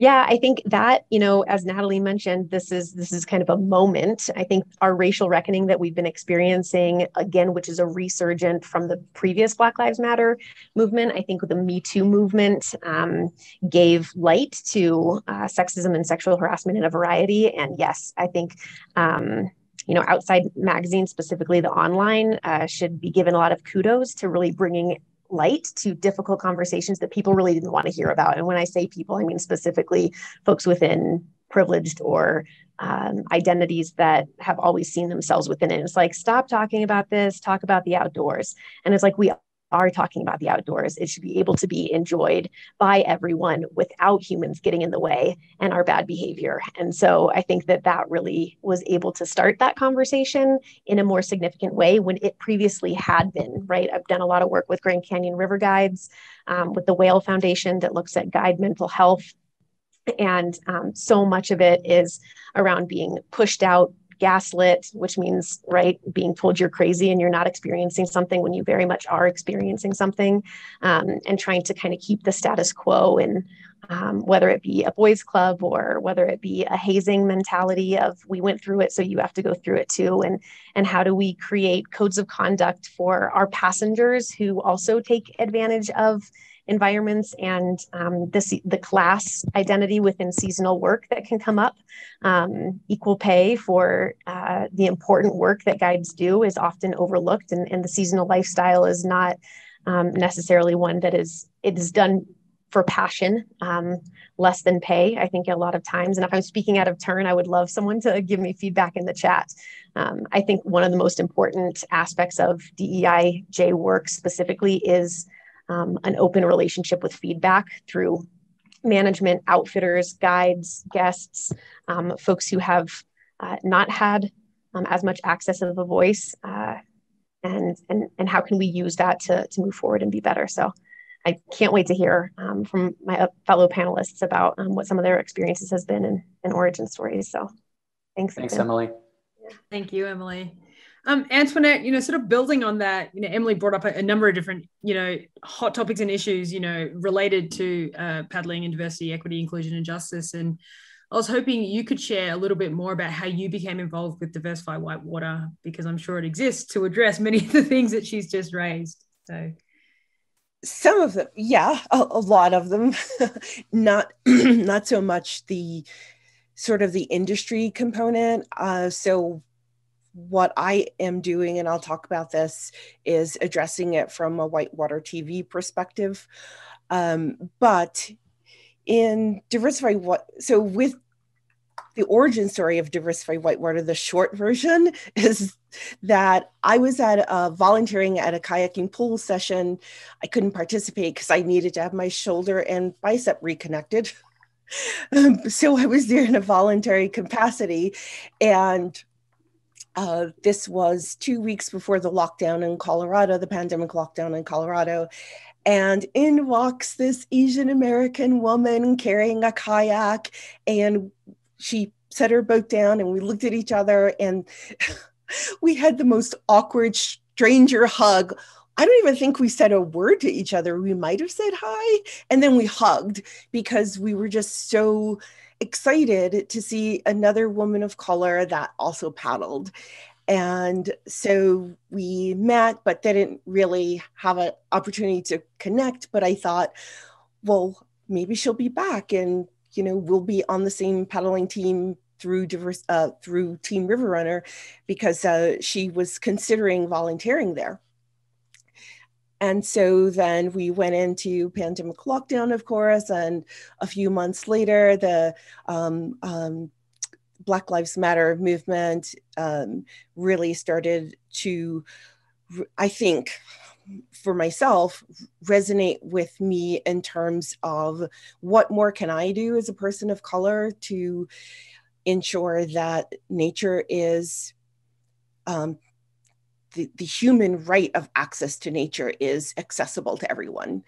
yeah i think that you know as natalie mentioned this is this is kind of a moment. I think our racial reckoning that we've been experiencing again which is a resurgent from the previous black lives matter movement i think the me too movement um, gave light to uh, sexism and sexual harassment in a variety. And yes i think um, you know outside magazines specifically the online uh, should be given a lot of kudos to really bringing light to difficult conversations that people really didn't want to hear about. And when I say people, I mean specifically folks within privileged or um, identities that have always seen themselves within it. It's like, stop talking about this, talk about the outdoors. And it's like, we are talking about the outdoors. It should be able to be enjoyed by everyone without humans getting in the way and our bad behavior. And so I think that that really was able to start that conversation in a more significant way when it previously had been, right? I've done a lot of work with Grand Canyon River Guides, um, with the Whale Foundation that looks at guide mental health. And um, so much of it is around being pushed out gaslit, which means, right, being told you're crazy and you're not experiencing something when you very much are experiencing something, um, and trying to kind of keep the status quo and um, whether it be a boys club or whether it be a hazing mentality of we went through it so you have to go through it too and and how do we create codes of conduct for our passengers who also take advantage of environments and um, the, the class identity within seasonal work that can come up. Um, equal pay for uh, the important work that guides do is often overlooked, and, and the seasonal lifestyle is not um, necessarily one that is it is done for passion um, less than pay i think a lot of times and if i'm speaking out of turn i would love someone to give me feedback in the chat um, i think one of the most important aspects of deij work specifically is um, an open relationship with feedback through management outfitters guides guests um, folks who have uh, not had um, as much access of a voice uh, and, and and how can we use that to, to move forward and be better so I can't wait to hear um, from my fellow panelists about um, what some of their experiences has been in, in origin stories. So thanks. Thanks, Ethan. Emily. Thank you, Emily. Um, Antoinette, you know, sort of building on that, you know, Emily brought up a, a number of different, you know, hot topics and issues, you know, related to uh, paddling and diversity, equity, inclusion, and justice. And I was hoping you could share a little bit more about how you became involved with Diversify Whitewater, because I'm sure it exists to address many of the things that she's just raised. So some of them yeah a, a lot of them not not so much the sort of the industry component uh, so what i am doing and i'll talk about this is addressing it from a whitewater tv perspective um, but in diversify what so with the origin story of Diversify Whitewater, the short version is that I was at a, volunteering at a kayaking pool session. I couldn't participate because I needed to have my shoulder and bicep reconnected. Um, so I was there in a voluntary capacity. And uh, this was two weeks before the lockdown in Colorado, the pandemic lockdown in Colorado. And in walks this Asian American woman carrying a kayak. And she set her boat down and we looked at each other and we had the most awkward stranger hug. I don't even think we said a word to each other. We might have said hi and then we hugged because we were just so excited to see another woman of color that also paddled. And so we met, but didn't really have an opportunity to connect. But I thought, well, maybe she'll be back and you know, we'll be on the same paddling team through diverse uh, through Team River Runner because uh, she was considering volunteering there. And so then we went into pandemic lockdown, of course, and a few months later, the um, um, Black Lives Matter movement um, really started to, I think, for myself resonate with me in terms of what more can I do as a person of color to ensure that nature is um, the, the human right of access to nature is accessible to everyone.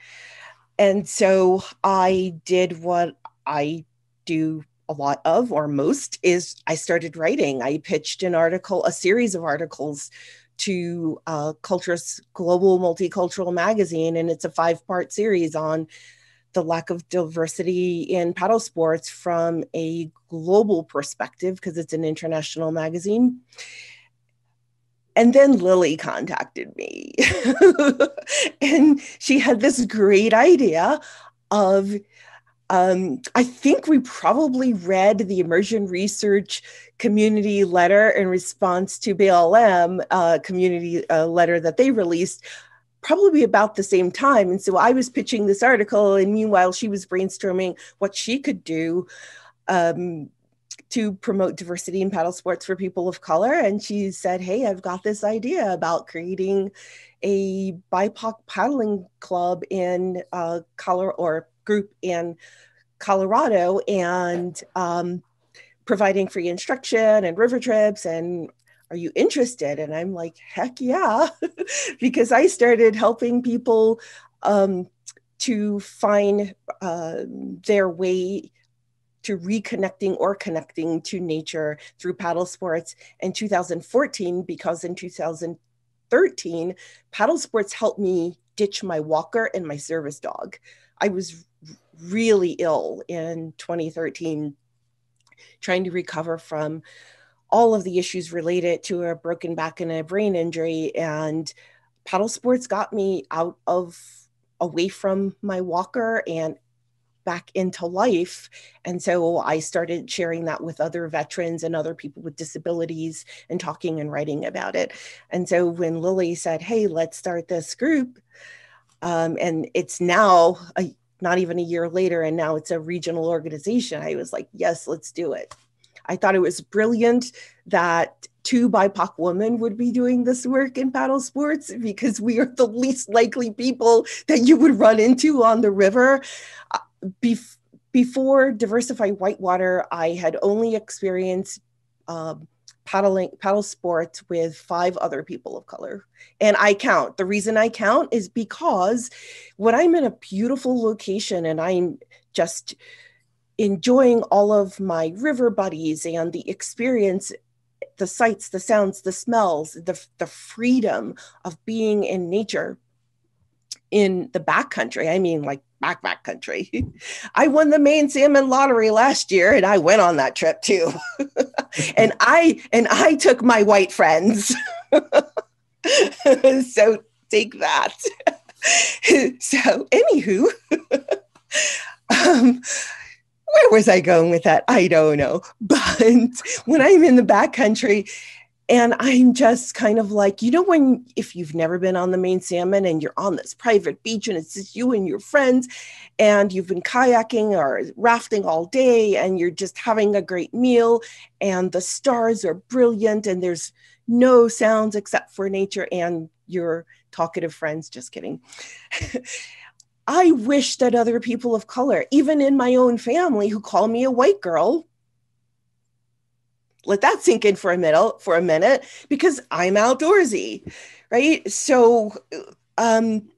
And so I did what I do a lot of or most is I started writing. I pitched an article, a series of articles to uh, Culturs Global Multicultural Magazine, and it's a five part series on the lack of diversity in paddle sports from a global perspective because it's an international magazine. And then Lily contacted me, and she had this great idea of um, I think we probably read the immersion research community letter in response to BLM uh, community uh, letter that they released probably about the same time. And so I was pitching this article, and meanwhile, she was brainstorming what she could do um, to promote diversity in paddle sports for people of color. And she said, Hey, I've got this idea about creating a BIPOC paddling club in uh, color or group in Colorado and um, providing free instruction and river trips and are you interested and i'm like heck yeah because i started helping people um, to find uh, their way to reconnecting or connecting to nature through paddle sports in 2014 because in 2013 paddle sports helped me ditch my walker and my service dog. I was really ill in 2013 trying to recover from all of the issues related to a broken back and a brain injury and paddle sports got me out of away from my walker and back into life. And so I started sharing that with other veterans and other people with disabilities and talking and writing about it. And so when Lily said, Hey, let's start this group, um, and it's now a, not even a year later, and now it's a regional organization, I was like, Yes, let's do it. I thought it was brilliant that two BIPOC women would be doing this work in paddle sports because we are the least likely people that you would run into on the river. Bef- before Diversify Whitewater, I had only experienced um, paddling paddle sports with five other people of color. And i count. The reason i count is because when i'm in a beautiful location and i'm just enjoying all of my river buddies and the experience the sights the sounds the smells the, the freedom of being in nature in the backcountry i mean like backpack country. I won the Main salmon lottery last year and I went on that trip too. and I and I took my white friends. so take that. so anywho, um, where was I going with that? I don't know. But when I'm in the backcountry and I'm just kind of like, you know, when if you've never been on the main salmon and you're on this private beach and it's just you and your friends and you've been kayaking or rafting all day and you're just having a great meal and the stars are brilliant and there's no sounds except for nature and your talkative friends. Just kidding. I wish that other people of color, even in my own family who call me a white girl, let that sink in for a minute for a minute because i'm outdoorsy right? So um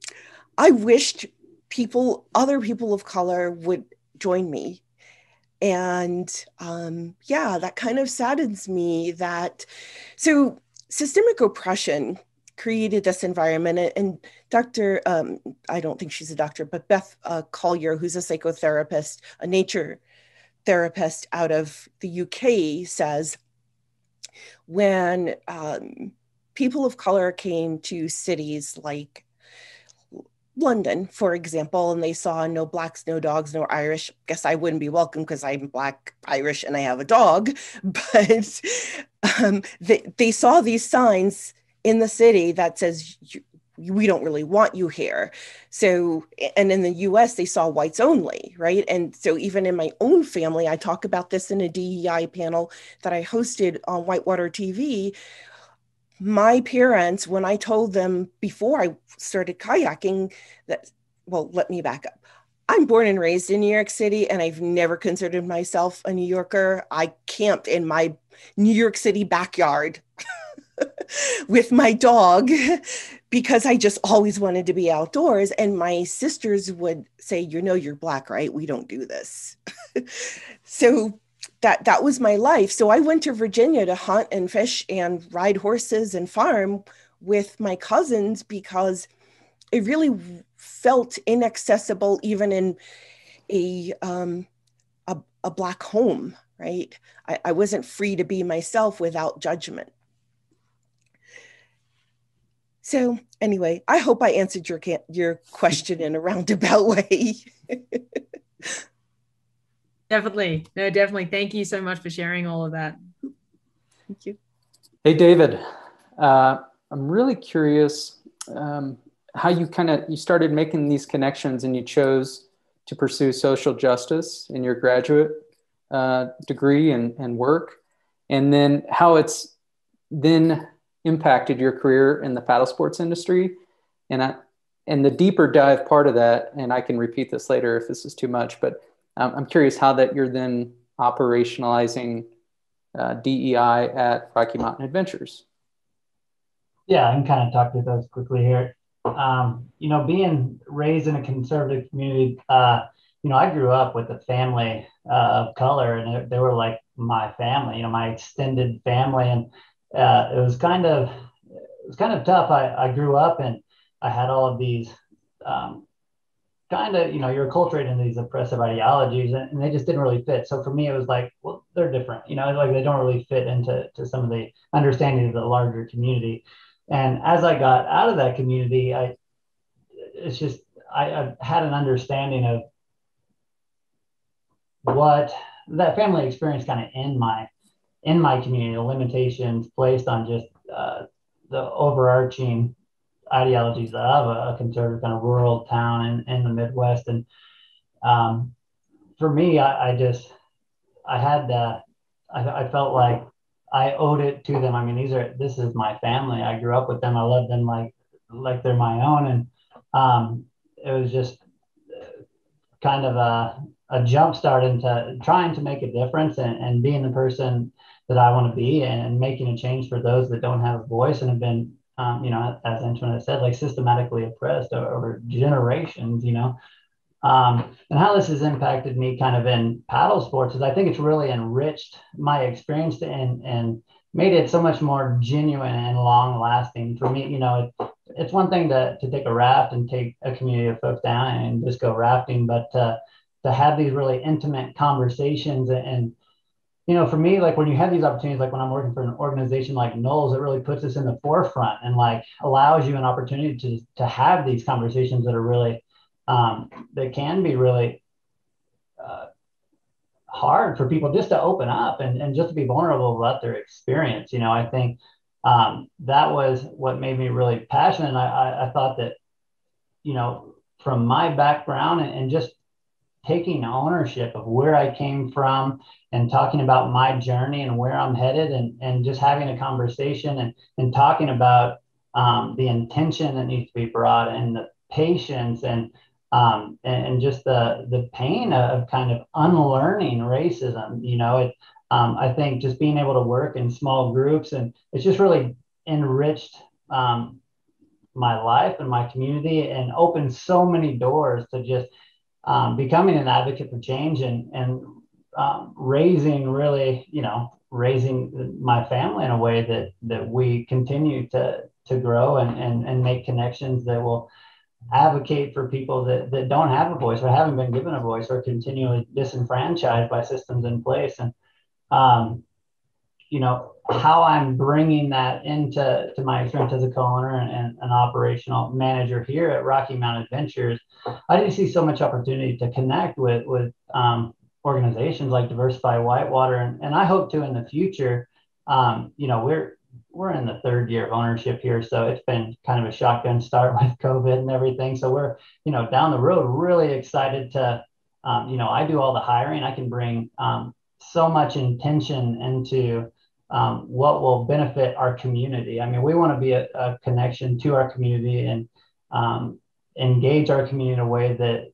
i wished people other people of color would join me. And um yeah that kind of saddens me that so systemic oppression created this environment and dr um, i don't think she's a doctor but beth uh, collier who's a psychotherapist a nature therapist out of the UK says when um, people of color came to cities like London, for example, and they saw no blacks, no dogs, no Irish. Guess I wouldn't be welcome because I'm black, Irish, and I have a dog. But um, they, they saw these signs in the city that says we don't really want you here. So, and in the US, they saw whites only, right? And so, even in my own family, I talk about this in a DEI panel that I hosted on Whitewater TV. My parents, when I told them before I started kayaking, that, well, let me back up. I'm born and raised in New York City, and I've never considered myself a New Yorker. I camped in my New York City backyard with my dog because I just always wanted to be outdoors. And my sisters would say, You know, you're black, right? We don't do this. so that that was my life. So I went to Virginia to hunt and fish and ride horses and farm with my cousins because it really felt inaccessible even in a um, a, a black home, right? I, I wasn't free to be myself without judgment. So anyway, I hope I answered your your question in a roundabout way. definitely. No, definitely. Thank you so much for sharing all of that. Thank you. Hey, David. Uh, I'm really curious um, how you kind of you started making these connections and you chose to pursue social justice in your graduate uh, degree and, and work, and then how it's then impacted your career in the paddle sports industry. And I, and the deeper dive part of that, and I can repeat this later if this is too much, but um, I'm curious how that you're then operationalizing uh, DEI at Rocky Mountain Adventures. Yeah, I can kind of talk to those quickly here. Um, you know, being raised in a conservative community, uh, you know, I grew up with a family uh, of color, and they were like my family, you know, my extended family, and uh, it was kind of it was kind of tough. I, I grew up and I had all of these um, kind of, you know, you're acculturated in these oppressive ideologies and, and, they just didn't really fit. So for me, it was like, well, they're different, you know, like they don't really fit into to some of the understanding of the larger community. And as I got out of that community, I, it's just, I, I had an understanding of what that family experience kind of in my, in my community, the limitations placed on just uh, the overarching ideologies of a, a, conservative kind of rural town in, in the Midwest. And um, for me, I, I, just, I had, uh, I, I felt like I owed it to them. I mean, these are, this is my family. I grew up with them. I love them like, like they're my own. And um, it was just kind of a, a jump start into trying to make a difference and, and being the person that I want to be and making a change for those that don't have a voice and have been um, you know, as Antoinette said, like systematically oppressed over, over generations, you know. Um, and how this has impacted me kind of in paddle sports is I think it's really enriched my experience and, and made it so much more genuine and long lasting for me. You know, it, it's one thing to, to take a raft and take a community of folks down and just go rafting, but uh, to have these really intimate conversations and, and you know, for me, like when you have these opportunities, like when I'm working for an organization like NOLS, it really puts us in the forefront and like allows you an opportunity to to have these conversations that are really um, that can be really uh, hard for people just to open up and, and just to be vulnerable about their experience. You know, I think um, that was what made me really passionate. And I, I, I thought that, you know, from my background and, and just taking ownership of where I came from and talking about my journey and where I'm headed and, and just having a conversation and, and talking about um, the intention that needs to be brought and the patience and um, and, and, just the the pain of kind of unlearning racism. You know, it um, I think just being able to work in small groups and it's just really enriched um, my life and my community and opened so many doors to just um, becoming an advocate for change and and um, raising really you know raising my family in a way that that we continue to to grow and and, and make connections that will advocate for people that, that don't have a voice or haven't been given a voice or continually disenfranchised by systems in place. And um, you know how I'm bringing that into to my experience as a co-owner and, and, an operational manager here at Rocky Mountain Adventures, I didn't see so much opportunity to connect with with um, organizations like Diversify Whitewater, and, and I hope to in the future. Um, you know, we're we're in the third year of ownership here, so it's been kind of a shotgun start with COVID and everything. So we're you know down the road really excited to. Um, you know, I do all the hiring. I can bring um, so much intention into um, what will benefit our community. I mean, we want to be a, a connection to our community and um, engage our community in a way that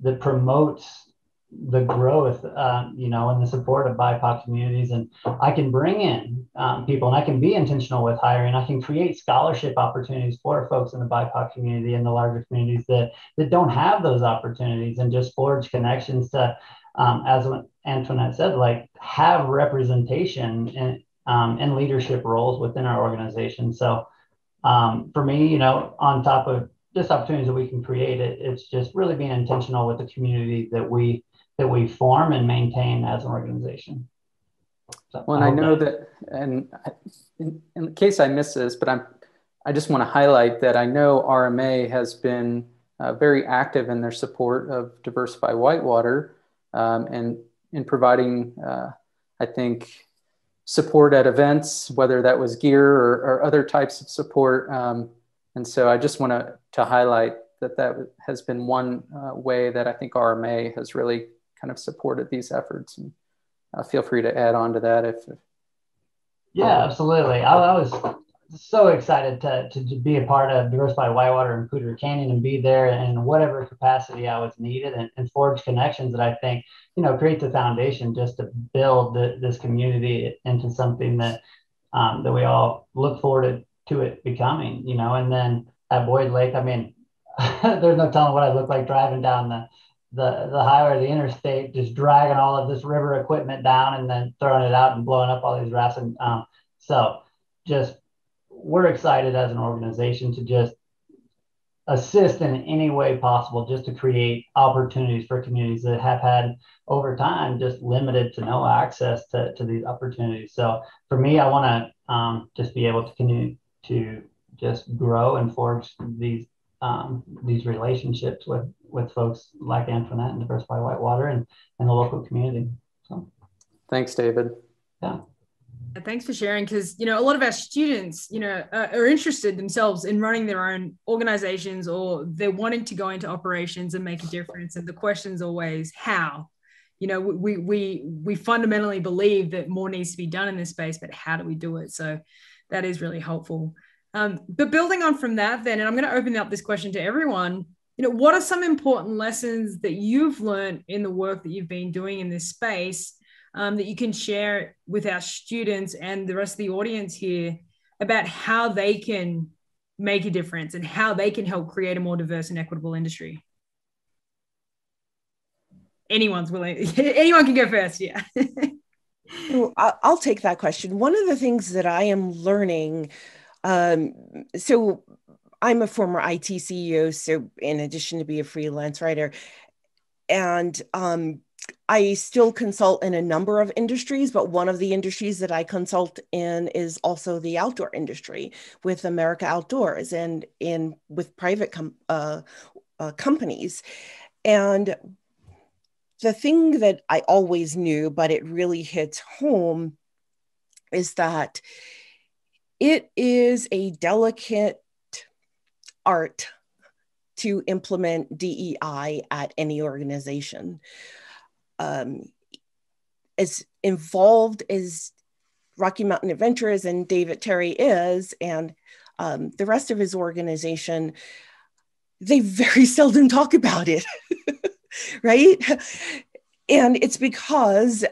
that promotes the growth, uh, you know, and the support of BIPOC communities. And I can bring in um, people, and I can be intentional with hiring. I can create scholarship opportunities for folks in the BIPOC community and the larger communities that that don't have those opportunities, and just forge connections to, um, as Antoinette said, like have representation um, and leadership roles within our organization. So um, for me, you know, on top of just opportunities that we can create, it, it's just really being intentional with the community that we that we form and maintain as an organization. So well, and I, I know that, that and in, in case I miss this, but I'm I just want to highlight that I know RMA has been uh, very active in their support of Diversify Whitewater um, and in providing, uh, I think, support at events, whether that was gear or, or other types of support. Um, and so I just want to, to highlight that that has been one uh, way that I think RMA has really kind of supported these efforts. And uh, feel free to add on to that if. if yeah, absolutely. I, I was so excited to, to, to, be a part of Diversify Whitewater and Poudre Canyon and be there in whatever capacity I was needed and, and forge connections that I think, you know, creates a foundation just to build the, this community into something that, um, that we all look forward to, to it becoming, you know, and then at Boyd Lake, I mean, there's no telling what I look like driving down the, the the highway, the interstate, just dragging all of this river equipment down and then throwing it out and blowing up all these rafts. And um, so, just we're excited as an organization to just assist in any way possible just to create opportunities for communities that have had over time just limited to no access to, to these opportunities so for me i want to um, just be able to continue to just grow and forge these um, these relationships with with folks like Antoinette and Diversify Whitewater and, and the local community. So, thanks, David. Yeah. Thanks for sharing because you know a lot of our students you know are interested themselves in running their own organizations or they're wanting to go into operations and make a difference and the question's always how you know we we we fundamentally believe that more needs to be done in this space but how do we do it so that is really helpful um, but building on from that, then, and I'm going to open up this question to everyone. You know, what are some important lessons that you've learned in the work that you've been doing in this space um, that you can share with our students and the rest of the audience here about how they can make a difference and how they can help create a more diverse and equitable industry? Anyone's willing. Anyone can go first. Yeah. I'll take that question. One of the things that I am learning um, so I'm a former IT CEO, so in addition to be a freelance writer, and um, I still consult in a number of industries, but one of the industries that I consult in is also the outdoor industry with America Outdoors and in with private com- uh, uh, companies. And the thing that I always knew, but it really hits home, is that it is a delicate art to implement DEI at any organization. Um, as involved as Rocky Mountain Adventures and David Terry is, and um, the rest of his organization, they very seldom talk about it, right? and it's because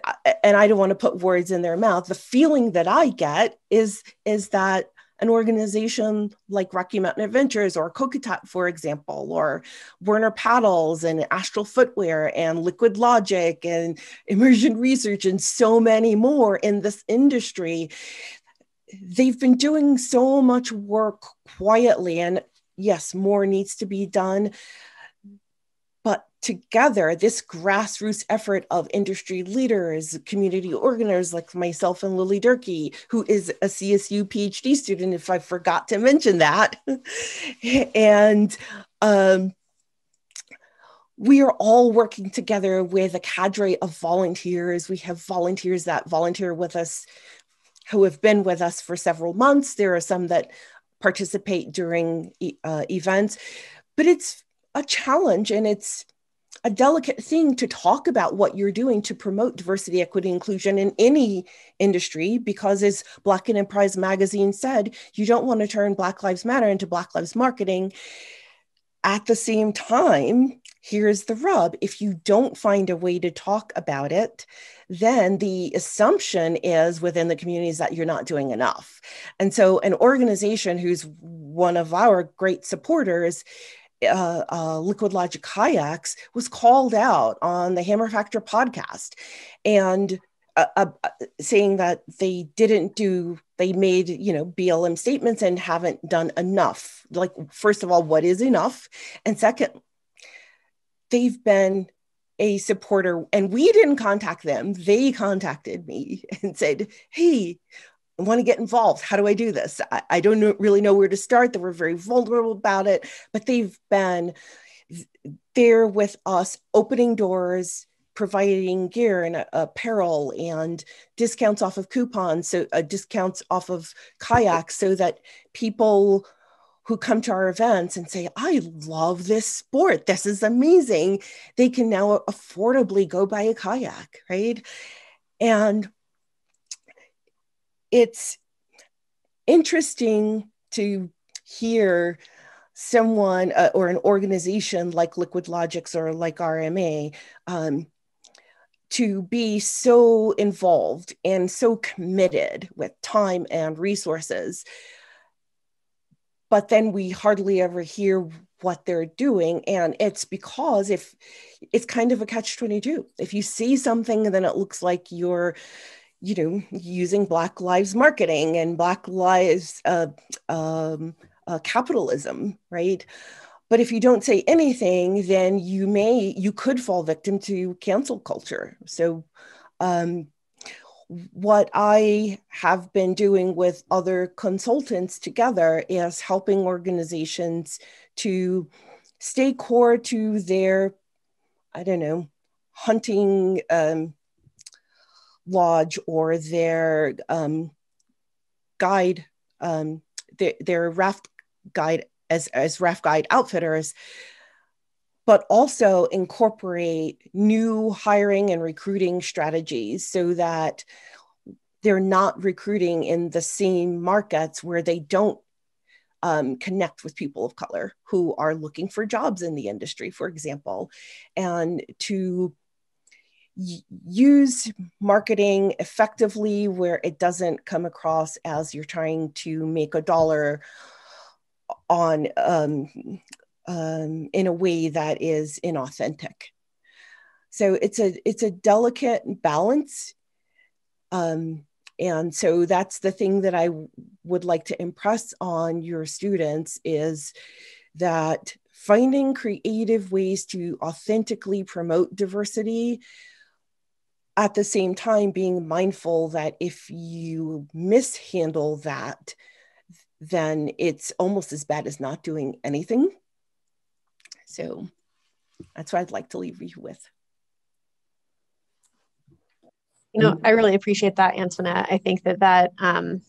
and i don't want to put words in their mouth the feeling that i get is is that an organization like rocky mountain adventures or Kokatat, for example or werner paddles and astral footwear and liquid logic and immersion research and so many more in this industry. They've been doing so much work quietly and yes more needs to be done together this grassroots effort of industry leaders, community organizers like myself and Lily Durkee, who is a CSU PhD student, if I forgot to mention that. and um, we are all working together with a cadre of volunteers. We have volunteers that volunteer with us who have been with us for several months. There are some that participate during uh, events, but it's a challenge and it's a delicate thing to talk about what you're doing to promote diversity, equity, inclusion in any industry, because as Black Enterprise Magazine said, you don't want to turn Black Lives Matter into Black Lives Marketing. At the same time, here's the rub if you don't find a way to talk about it, then the assumption is within the communities that you're not doing enough. And so, an organization who's one of our great supporters uh, uh, Liquid Logic kayaks was called out on the Hammer Factor podcast, and uh, uh, uh saying that they didn't do they made you know blm statements and haven't done enough. Like first of all what is enough? And second they've been a supporter and we didn't contact them. They contacted me and said hey Want to get involved. How do I do this? I, I don't know, really know where to start. They were very vulnerable about it, but they've been there with us, opening doors, providing gear and apparel and discounts off of coupons, so uh, discounts off of kayaks, so that people who come to our events and say, I love this sport. This is amazing. They can now affordably go buy a kayak, right? And it's interesting to hear someone uh, or an organization like Liquid Logics or like RMA um, to be so involved and so committed with time and resources. But then we hardly ever hear what they're doing and it's because if it's kind of a catch 22 if you see something and then it looks like you're you know using black lives marketing and black lives uh, um, uh, capitalism right? But if you don't say anything then you may you could fall victim to cancel culture. So um, what I have been doing with other consultants together is helping organizations to stay core to their, I don't know, hunting um, lodge or their um, guide, um, their, their raft guide as, as raft guide outfitters, but also incorporate new hiring and recruiting strategies so that they're not recruiting in the same markets where they don't um, connect with people of color who are looking for jobs in the industry, for example, and to use marketing effectively where it doesn't come across as you're trying to make a dollar on um, um, in a way that is inauthentic. So it's a it's a delicate balance. Um, and so that's the thing that i would like to impress on your students is that finding creative ways to authentically promote diversity at the same time being mindful that if you mishandle that then it's almost as bad as not doing anything so that's what i'd like to leave you with you know, I really appreciate that, Antoinette. I think that that um,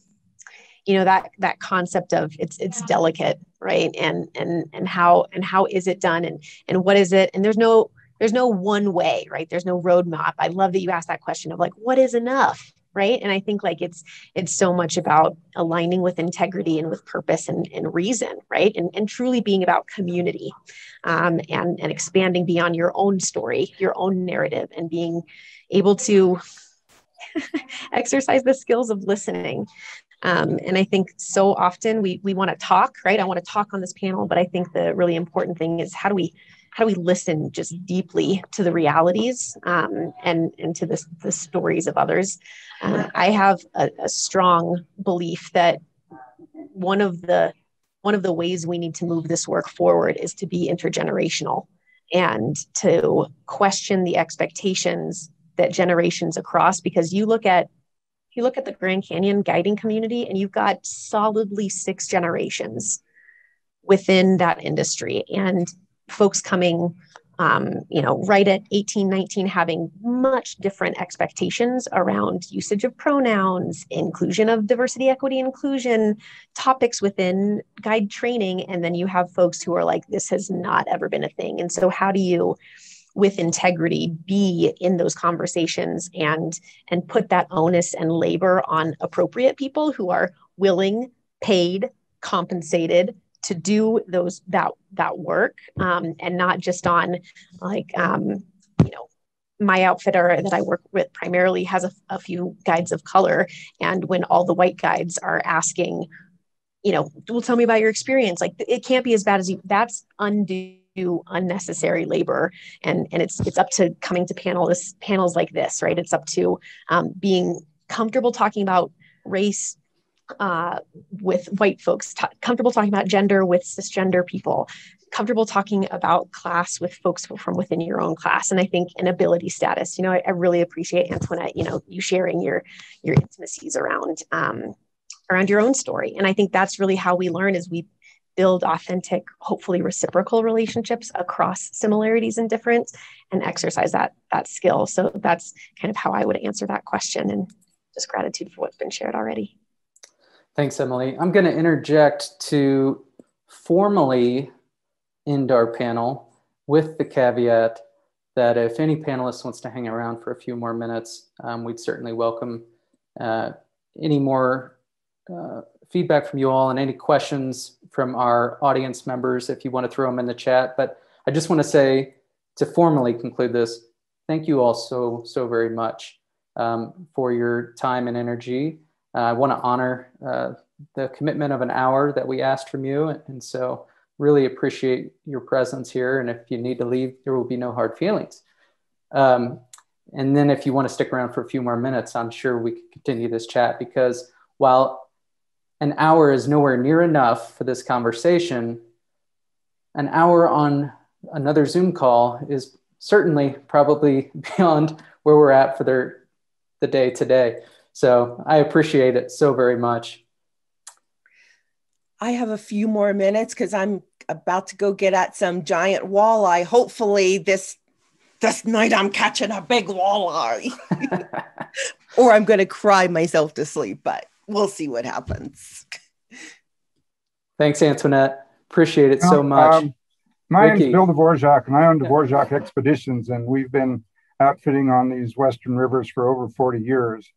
you know that that concept of it's it's delicate, right? And and and how and how is it done, and and what is it? And there's no there's no one way, right? There's no roadmap. I love that you asked that question of like, what is enough? right and i think like it's it's so much about aligning with integrity and with purpose and, and reason right and, and truly being about community um, and and expanding beyond your own story your own narrative and being able to exercise the skills of listening. Um, and I think so often we we want to talk, right? I want to talk on this panel, but I think the really important thing is how do we how do we listen just deeply to the realities um, and and to the, the stories of others? Uh, I have a, a strong belief that one of the one of the ways we need to move this work forward is to be intergenerational and to question the expectations that generations across because you look at you look at the Grand Canyon guiding community and you've got solidly six generations within that industry and folks coming um, you know right at 18 19 having much different expectations around usage of pronouns inclusion of diversity equity inclusion topics within guide training. And then you have folks who are like this has not ever been a thing. And so how do you with integrity be in those conversations and and put that onus and labor on appropriate people who are willing paid compensated to do those that that work um, and not just on like um, you know my outfitter that I work with primarily has a, a few guides of color. And when all the white guides are asking you know well tell me about your experience like it can't be as bad as you that's undue unnecessary labor. And and it's it's up to coming to panels panels like this right? It's up to um, being comfortable talking about race uh, with white folks t- comfortable talking about gender with cisgender people comfortable talking about class with folks from within your own class and i think an ability status you know I, I really appreciate antoinette you know you sharing your your intimacies around um, around your own story and i think that's really how we learn is we build authentic, hopefully reciprocal relationships across similarities and difference and exercise that that skill. So that's kind of how I would answer that question and just gratitude for what's been shared already. Thanks, Emily. I'm going to interject to formally end our panel with the caveat that if any panelist wants to hang around for a few more minutes, um, we'd certainly welcome uh, any more uh, feedback from you all and any questions from our audience members if you want to throw them in the chat. But I just want to say to formally conclude this, thank you all so, so very much um, for your time and energy. Uh, I want to honor uh, the commitment of an hour that we asked from you. And so really appreciate your presence here. And if you need to leave, there will be no hard feelings. Um, and then if you want to stick around for a few more minutes, I'm sure we could continue this chat because while an hour is nowhere near enough for this conversation, an hour on another Zoom call is certainly probably beyond where we're at for their, the day today. So I appreciate it so very much. I have a few more minutes because I'm about to go get at some giant walleye. Hopefully this this night I'm catching a big walleye. or I'm going to cry myself to sleep, but we'll see what happens. Thanks, Antoinette. Appreciate it so much. Um, my name is Bill Dvorak, and I own Dvorak Expeditions, and we've been outfitting on these Western rivers for over 40 years.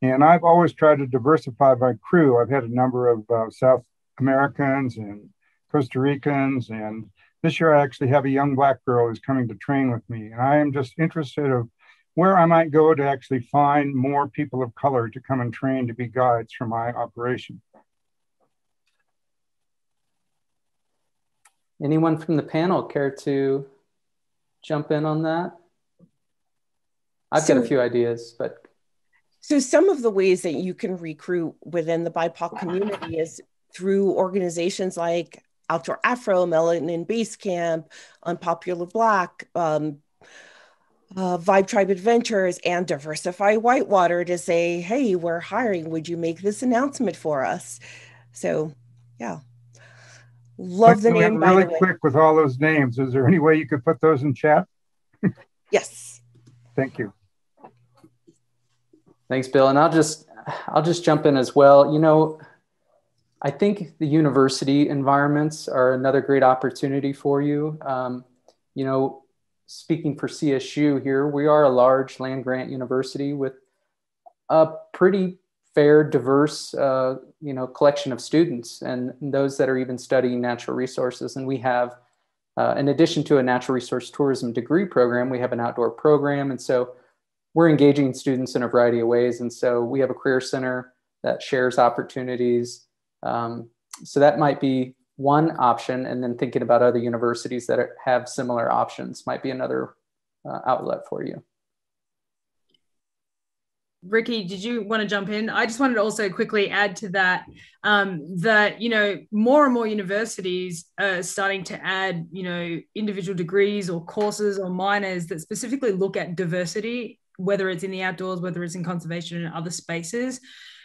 And I've always tried to diversify my crew. I've had a number of uh, South Americans and Costa Ricans, and this year I actually have a young black girl who's coming to train with me. And I am just interested of where I might go to actually find more people of color to come and train to be guides for my operation. Anyone from the panel care to jump in on that? I've so, got a few ideas, but. So, some of the ways that you can recruit within the BIPOC community is through organizations like Outdoor Afro, Melanin Base Camp, Unpopular Black, um, uh, Vibe Tribe Adventures, and Diversify Whitewater to say, hey, we're hiring. Would you make this announcement for us? So, yeah. Love the name. Really quick with all those names. Is there any way you could put those in chat? yes. Thank you. Thanks, Bill. And I'll just I'll just jump in as well. You know, I think the university environments are another great opportunity for you. Um, you know, speaking for CSU here, we are a large land grant university with a pretty fair, diverse, uh, you know, collection of students and those that are even studying natural resources. And we have, uh, in addition to a natural resource tourism degree program, we have an outdoor program. And so we're engaging students in a variety of ways. And so we have a career center that shares opportunities um, so that might be one option. And then thinking about other universities that are, have similar options might be another uh, outlet for you. Ricky, did you want to jump in? I just wanted to also quickly add to that um, that you know more and more universities are starting to add you know individual degrees or courses or minors that specifically look at diversity, whether it's in the outdoors, whether it's in conservation and other spaces.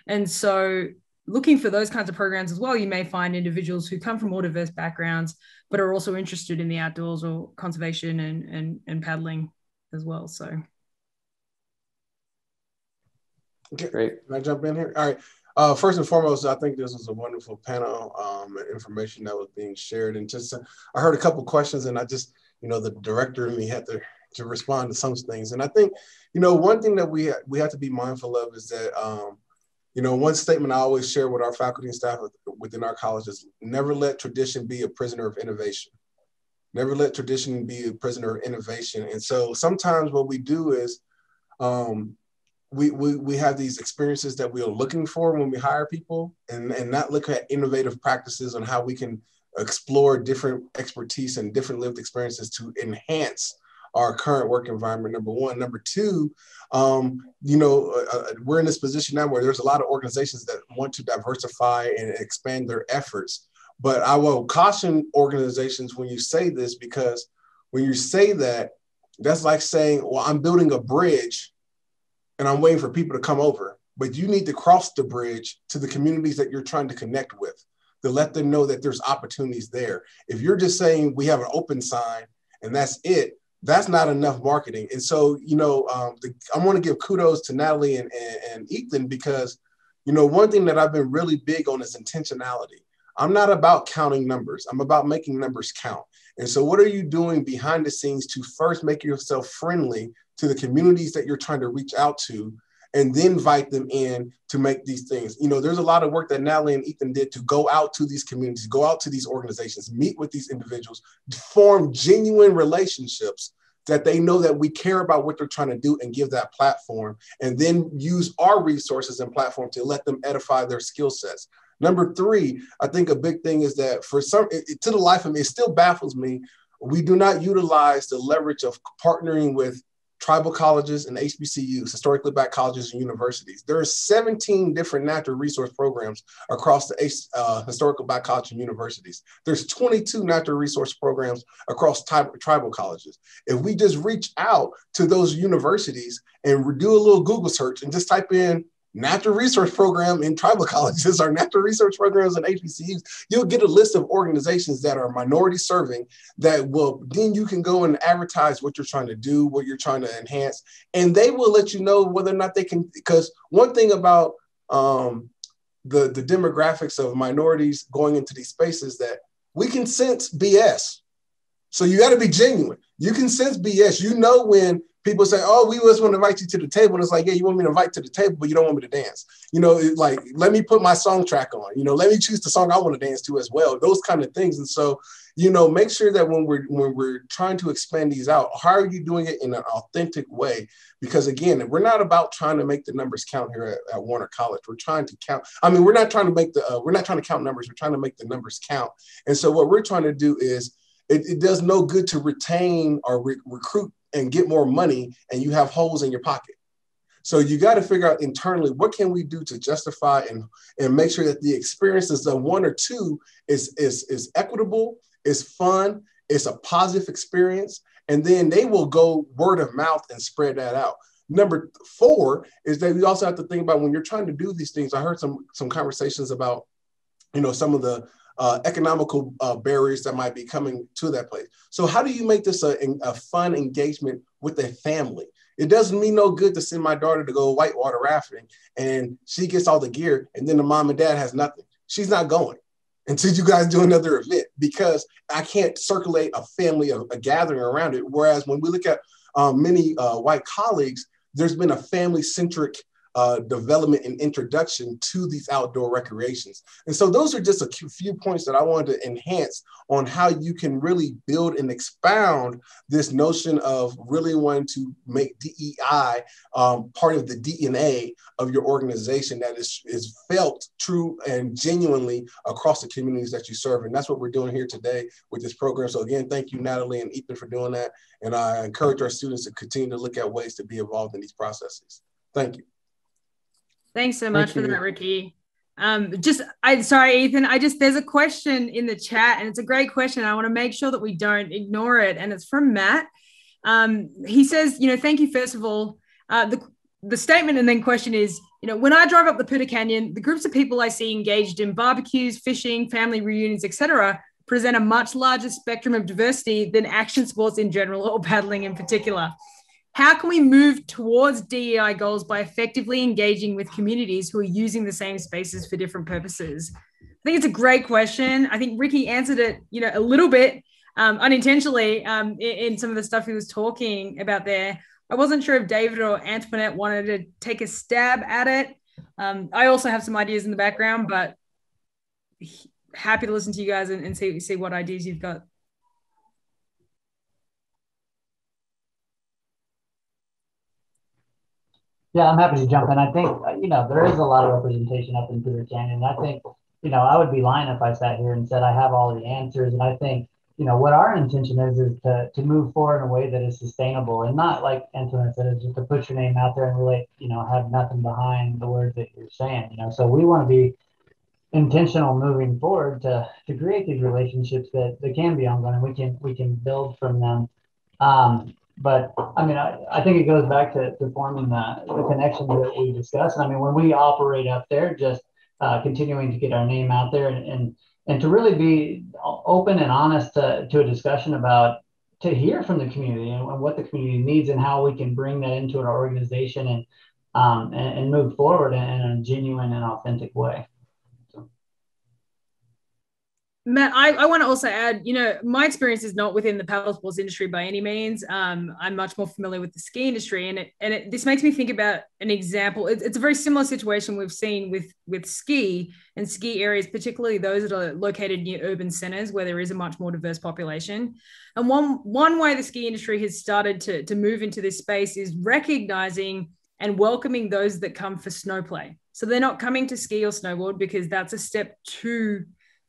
And so looking for those kinds of programs as well, you may find individuals who come from more diverse backgrounds, but are also interested in the outdoors or conservation and, and, and paddling as well. So. Okay, great. Can I jump in here? All right. Uh, first and foremost, I think this was a wonderful panel um, information that was being shared. And just, uh, I heard a couple questions and I just, you know, the director and me had to, to respond to some things. And I think, you know, one thing that we, we have to be mindful of is that, um, you know, one statement I always share with our faculty and staff within our colleges: never let tradition be a prisoner of innovation. Never let tradition be a prisoner of innovation. And so sometimes what we do is um, we, we, we have these experiences that we are looking for when we hire people and, and not look at innovative practices on how we can explore different expertise and different lived experiences to enhance our current work environment, number one. Number two, um, you know, uh, uh, we're in this position now where there's a lot of organizations that want to diversify and expand their efforts. But I will caution organizations when you say this because when you say that, that's like saying, well, I'm building a bridge and I'm waiting for people to come over. But you need to cross the bridge to the communities that you're trying to connect with to let them know that there's opportunities there. If you're just saying we have an open sign and that's it, that's not enough marketing. And so, you know, um, the, I want to give kudos to Natalie and, and, and Ethan because, you know, one thing that I've been really big on is intentionality. I'm not about counting numbers. I'm about making numbers count. And so, what are you doing behind the scenes to first make yourself friendly to the communities that you're trying to reach out to, and then invite them in to make these things? You know, there's a lot of work that Natalie and Ethan did to go out to these communities, go out to these organizations, meet with these individuals, form genuine relationships that they know that we care about what they're trying to do and give that platform and then use our resources and platform to let them edify their skill sets Number three, I think a big thing is that for some, it, to the life of me, it still baffles me. We do not utilize the leverage of partnering with tribal colleges and HBCUs, historically black colleges and universities. There are 17 different natural resource programs across the uh, historical black college and universities. There's 22 natural resource programs across tribal colleges. If we just reach out to those universities and do a little Google search and just type in natural resource program in tribal colleges or natural resource programs in HBCUs, you'll get a list of organizations that are minority serving that will then you can go and advertise what you're trying to do, what you're trying to enhance, and they will let you know whether or not they can. Because one thing about um, the the demographics of minorities going into these spaces that we can sense BS. So you got to be genuine. You can sense BS. You know when people say, "Oh, we just want to invite you to the table," and it's like, "Yeah, you want me to invite to the table, but you don't want me to dance." You know, like let me put my song track on. You know, let me choose the song I want to dance to as well. Those kind of things, and so you know, make sure that when we're when we're trying to expand these out, how are you doing it in an authentic way? Because again, we're not about trying to make the numbers count here at, at Warner College. We're trying to count. I mean, we're not trying to make the uh, we're not trying to count numbers. We're trying to make the numbers count. And so what we're trying to do is it, it does no good to retain or re- recruit and get more money and you have holes in your pocket. So you got to figure out internally what can we do to justify and, and make sure that the experiences of one or two is, is, is equitable, is fun, it's a positive experience, and then they will go word of mouth and spread that out. Number four is that we also have to think about when you're trying to do these things. I heard some some conversations about, you know, some of the uh, economical uh, barriers that might be coming to that place. So how do you make this a, a fun engagement with a family? It doesn't mean no good to send my daughter to go whitewater rafting and she gets all the gear and then the mom and dad has nothing. She's not going until you guys do another event because I can't circulate a family, a, a gathering around it. Whereas when we look at um, many uh, white colleagues, there's been a family centric uh, development and introduction to these outdoor recreations. And so those are just a few points that I wanted to enhance on how you can really build and expound this notion of really wanting to make DEI um, part of the DNA of your organization that is, is felt true and genuinely across the communities that you serve. And that's what we're doing here today with this program. So again, thank you, Natalie and Ethan for doing that. And I encourage our students to continue to look at ways to be involved in these processes. Thank you. Thanks so much Thank for that, Ricky. Um, just I sorry, Ethan. I just there's a question in the chat, and it's a great question. I want to make sure that we don't ignore it. And it's from Matt. Um, he says, you know, thank you first of all. Uh, the the statement and then question is, you know, when I drive up the Poudre Canyon, the groups of people I see engaged in barbecues, fishing, family reunions, etc., present a much larger spectrum of diversity than action sports in general or paddling in particular. How can we move towards DEI goals by effectively engaging with communities who are using the same spaces for different purposes? I think it's a great question. I think Ricky answered it, you know, a little bit um, unintentionally um, in, in some of the stuff he was talking about there. I wasn't sure if David or Antoinette wanted to take a stab at it. Um, I also have some ideas in the background, but happy to listen to you guys and, and see see what ideas you've got. Yeah, I'm happy to jump in. I think, uh, you know, there is a lot of representation up in Poudre Canyon. And I think, you know, I would be lying if I sat here and said I have all the answers. And I think, you know, what our intention is, is to, to move forward in a way that is sustainable and not like Antoinette said, is just to put your name out there and really, you know, have nothing behind the words that you're saying, you know. So we want to be intentional moving forward to, to create these relationships that, that can be ongoing and we can, we can build from them. Um, but I mean, I, I think it goes back to, to forming the, the connections that we discussed. I mean, when we operate up there, just uh, continuing to get our name out there and, and, and to really be open and honest to, to a discussion about to hear from the community and, and what the community needs and how we can bring that into our organization and, um, and, and move forward in a genuine and authentic way. Matt, I, I want to also add, you know, my experience is not within the paddle sports industry by any means. Um, I'm much more familiar with the ski industry, and it and it, this makes me think about an example. It, it's a very similar situation we've seen with with ski and ski areas, particularly those that are located near urban centers where there is a much more diverse population. And one one way the ski industry has started to to move into this space is recognizing and welcoming those that come for snow play. So they're not coming to ski or snowboard because that's a step too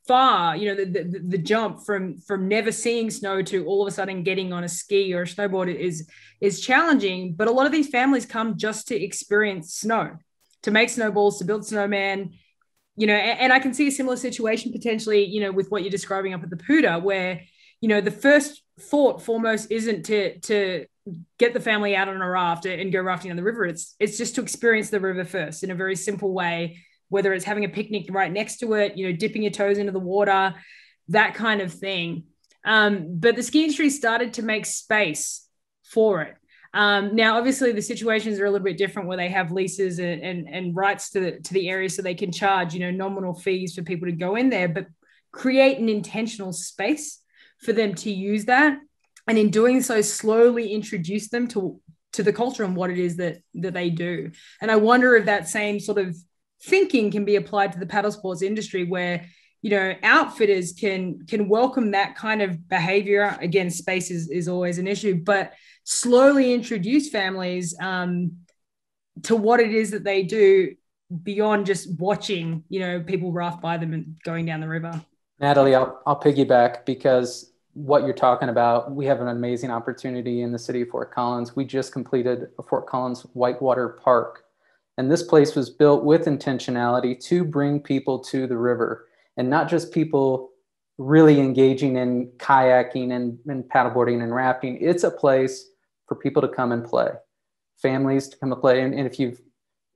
far. You know, the, the, the jump from from never seeing snow to all of a sudden getting on a ski or a snowboard is is challenging. But a lot of these families come just to experience snow, to make snowballs, to build snowman. You know, and, and I can see a similar situation potentially. You know, with what you're describing up at the Poudre, where you know the first thought foremost isn't to to get the family out on a raft and go rafting on the river. It's it's just to experience the river first in a very simple way, whether it's having a picnic right next to it, you know, dipping your toes into the water, that kind of thing. Um, but the ski industry started to make space for it. Um, now, obviously, the situations are a little bit different where they have leases and, and, and rights to the, to the area so they can charge, you know, nominal fees for people to go in there, but create an intentional space for them to use that and in doing so slowly introduce them to to the culture and what it is that that they do and i wonder if that same sort of thinking can be applied to the paddle sports industry where you know outfitters can can welcome that kind of behavior again space is, is always an issue but slowly introduce families um, to what it is that they do beyond just watching you know people raft by them and going down the river natalie i'll, I'll piggyback because what you're talking about, we have an amazing opportunity in the city of Fort Collins. We just completed a Fort Collins Whitewater Park. And this place was built with intentionality to bring people to the river and not just people really engaging in kayaking and, and paddleboarding and rafting. It's a place for people to come and play, families to come and play. And, and if you've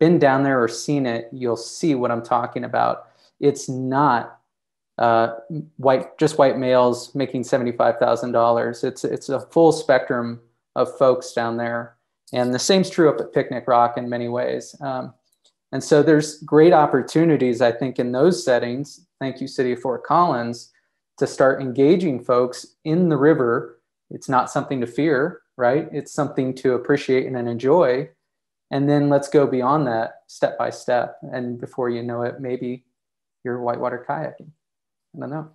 been down there or seen it, you'll see what I'm talking about. It's not uh, white just white males making seventy five thousand dollars. It's it's a full spectrum of folks down there, and the same's true up at Picnic Rock in many ways. Um, and so there's great opportunities, I think, in those settings. Thank you, City of Fort Collins, to start engaging folks in the river. It's not something to fear, right? It's something to appreciate and enjoy. And then let's go beyond that step by step. And before you know it, maybe you're whitewater kayaking. I don't know.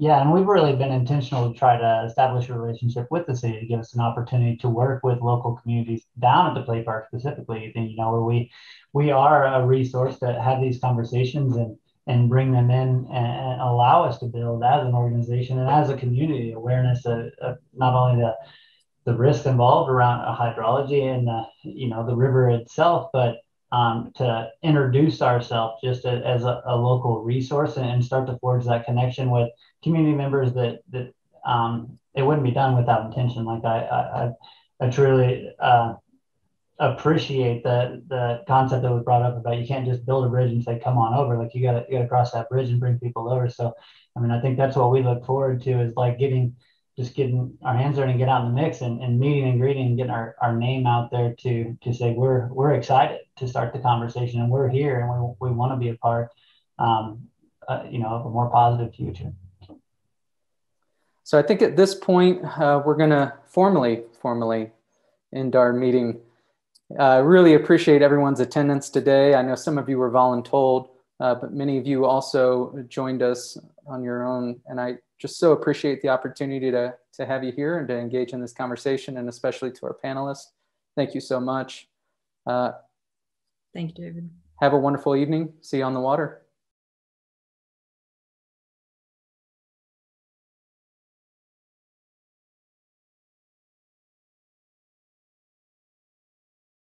Yeah, and we've really been intentional to try to establish a relationship with the city to give us an opportunity to work with local communities down at the play park specifically. And, you know, where we we are a resource to have these conversations and and bring them in and, allow us to build as an organization and as a community awareness of, of not only the the risk involved around hydrology and the, you know the river itself, but um, to introduce ourselves just a, as a, a, local resource and, and, start to forge that connection with community members that that um, it wouldn't be done without intention. Like I I, I truly uh, appreciate the the concept that was brought up about you can't just build a bridge and say come on over. Like you got to you got to cross that bridge and bring people over. So I mean I think that's what we look forward to is like getting just getting our hands dirty and get out in the mix and, and meeting and greeting and getting our, our name out there to to say we're we're excited to start the conversation and we're here and we, we want to be a part um, uh, you know of a more positive future so i think at this point uh, we're going to formally formally end our meeting i uh, really appreciate everyone's attendance today i know some of you were voluntold uh, but many of you also joined us on your own and i just so appreciate the opportunity to, to have you here and to engage in this conversation and especially to our panelists. Thank you so much. Uh, Thank you, David. Have a wonderful evening. See you on the water.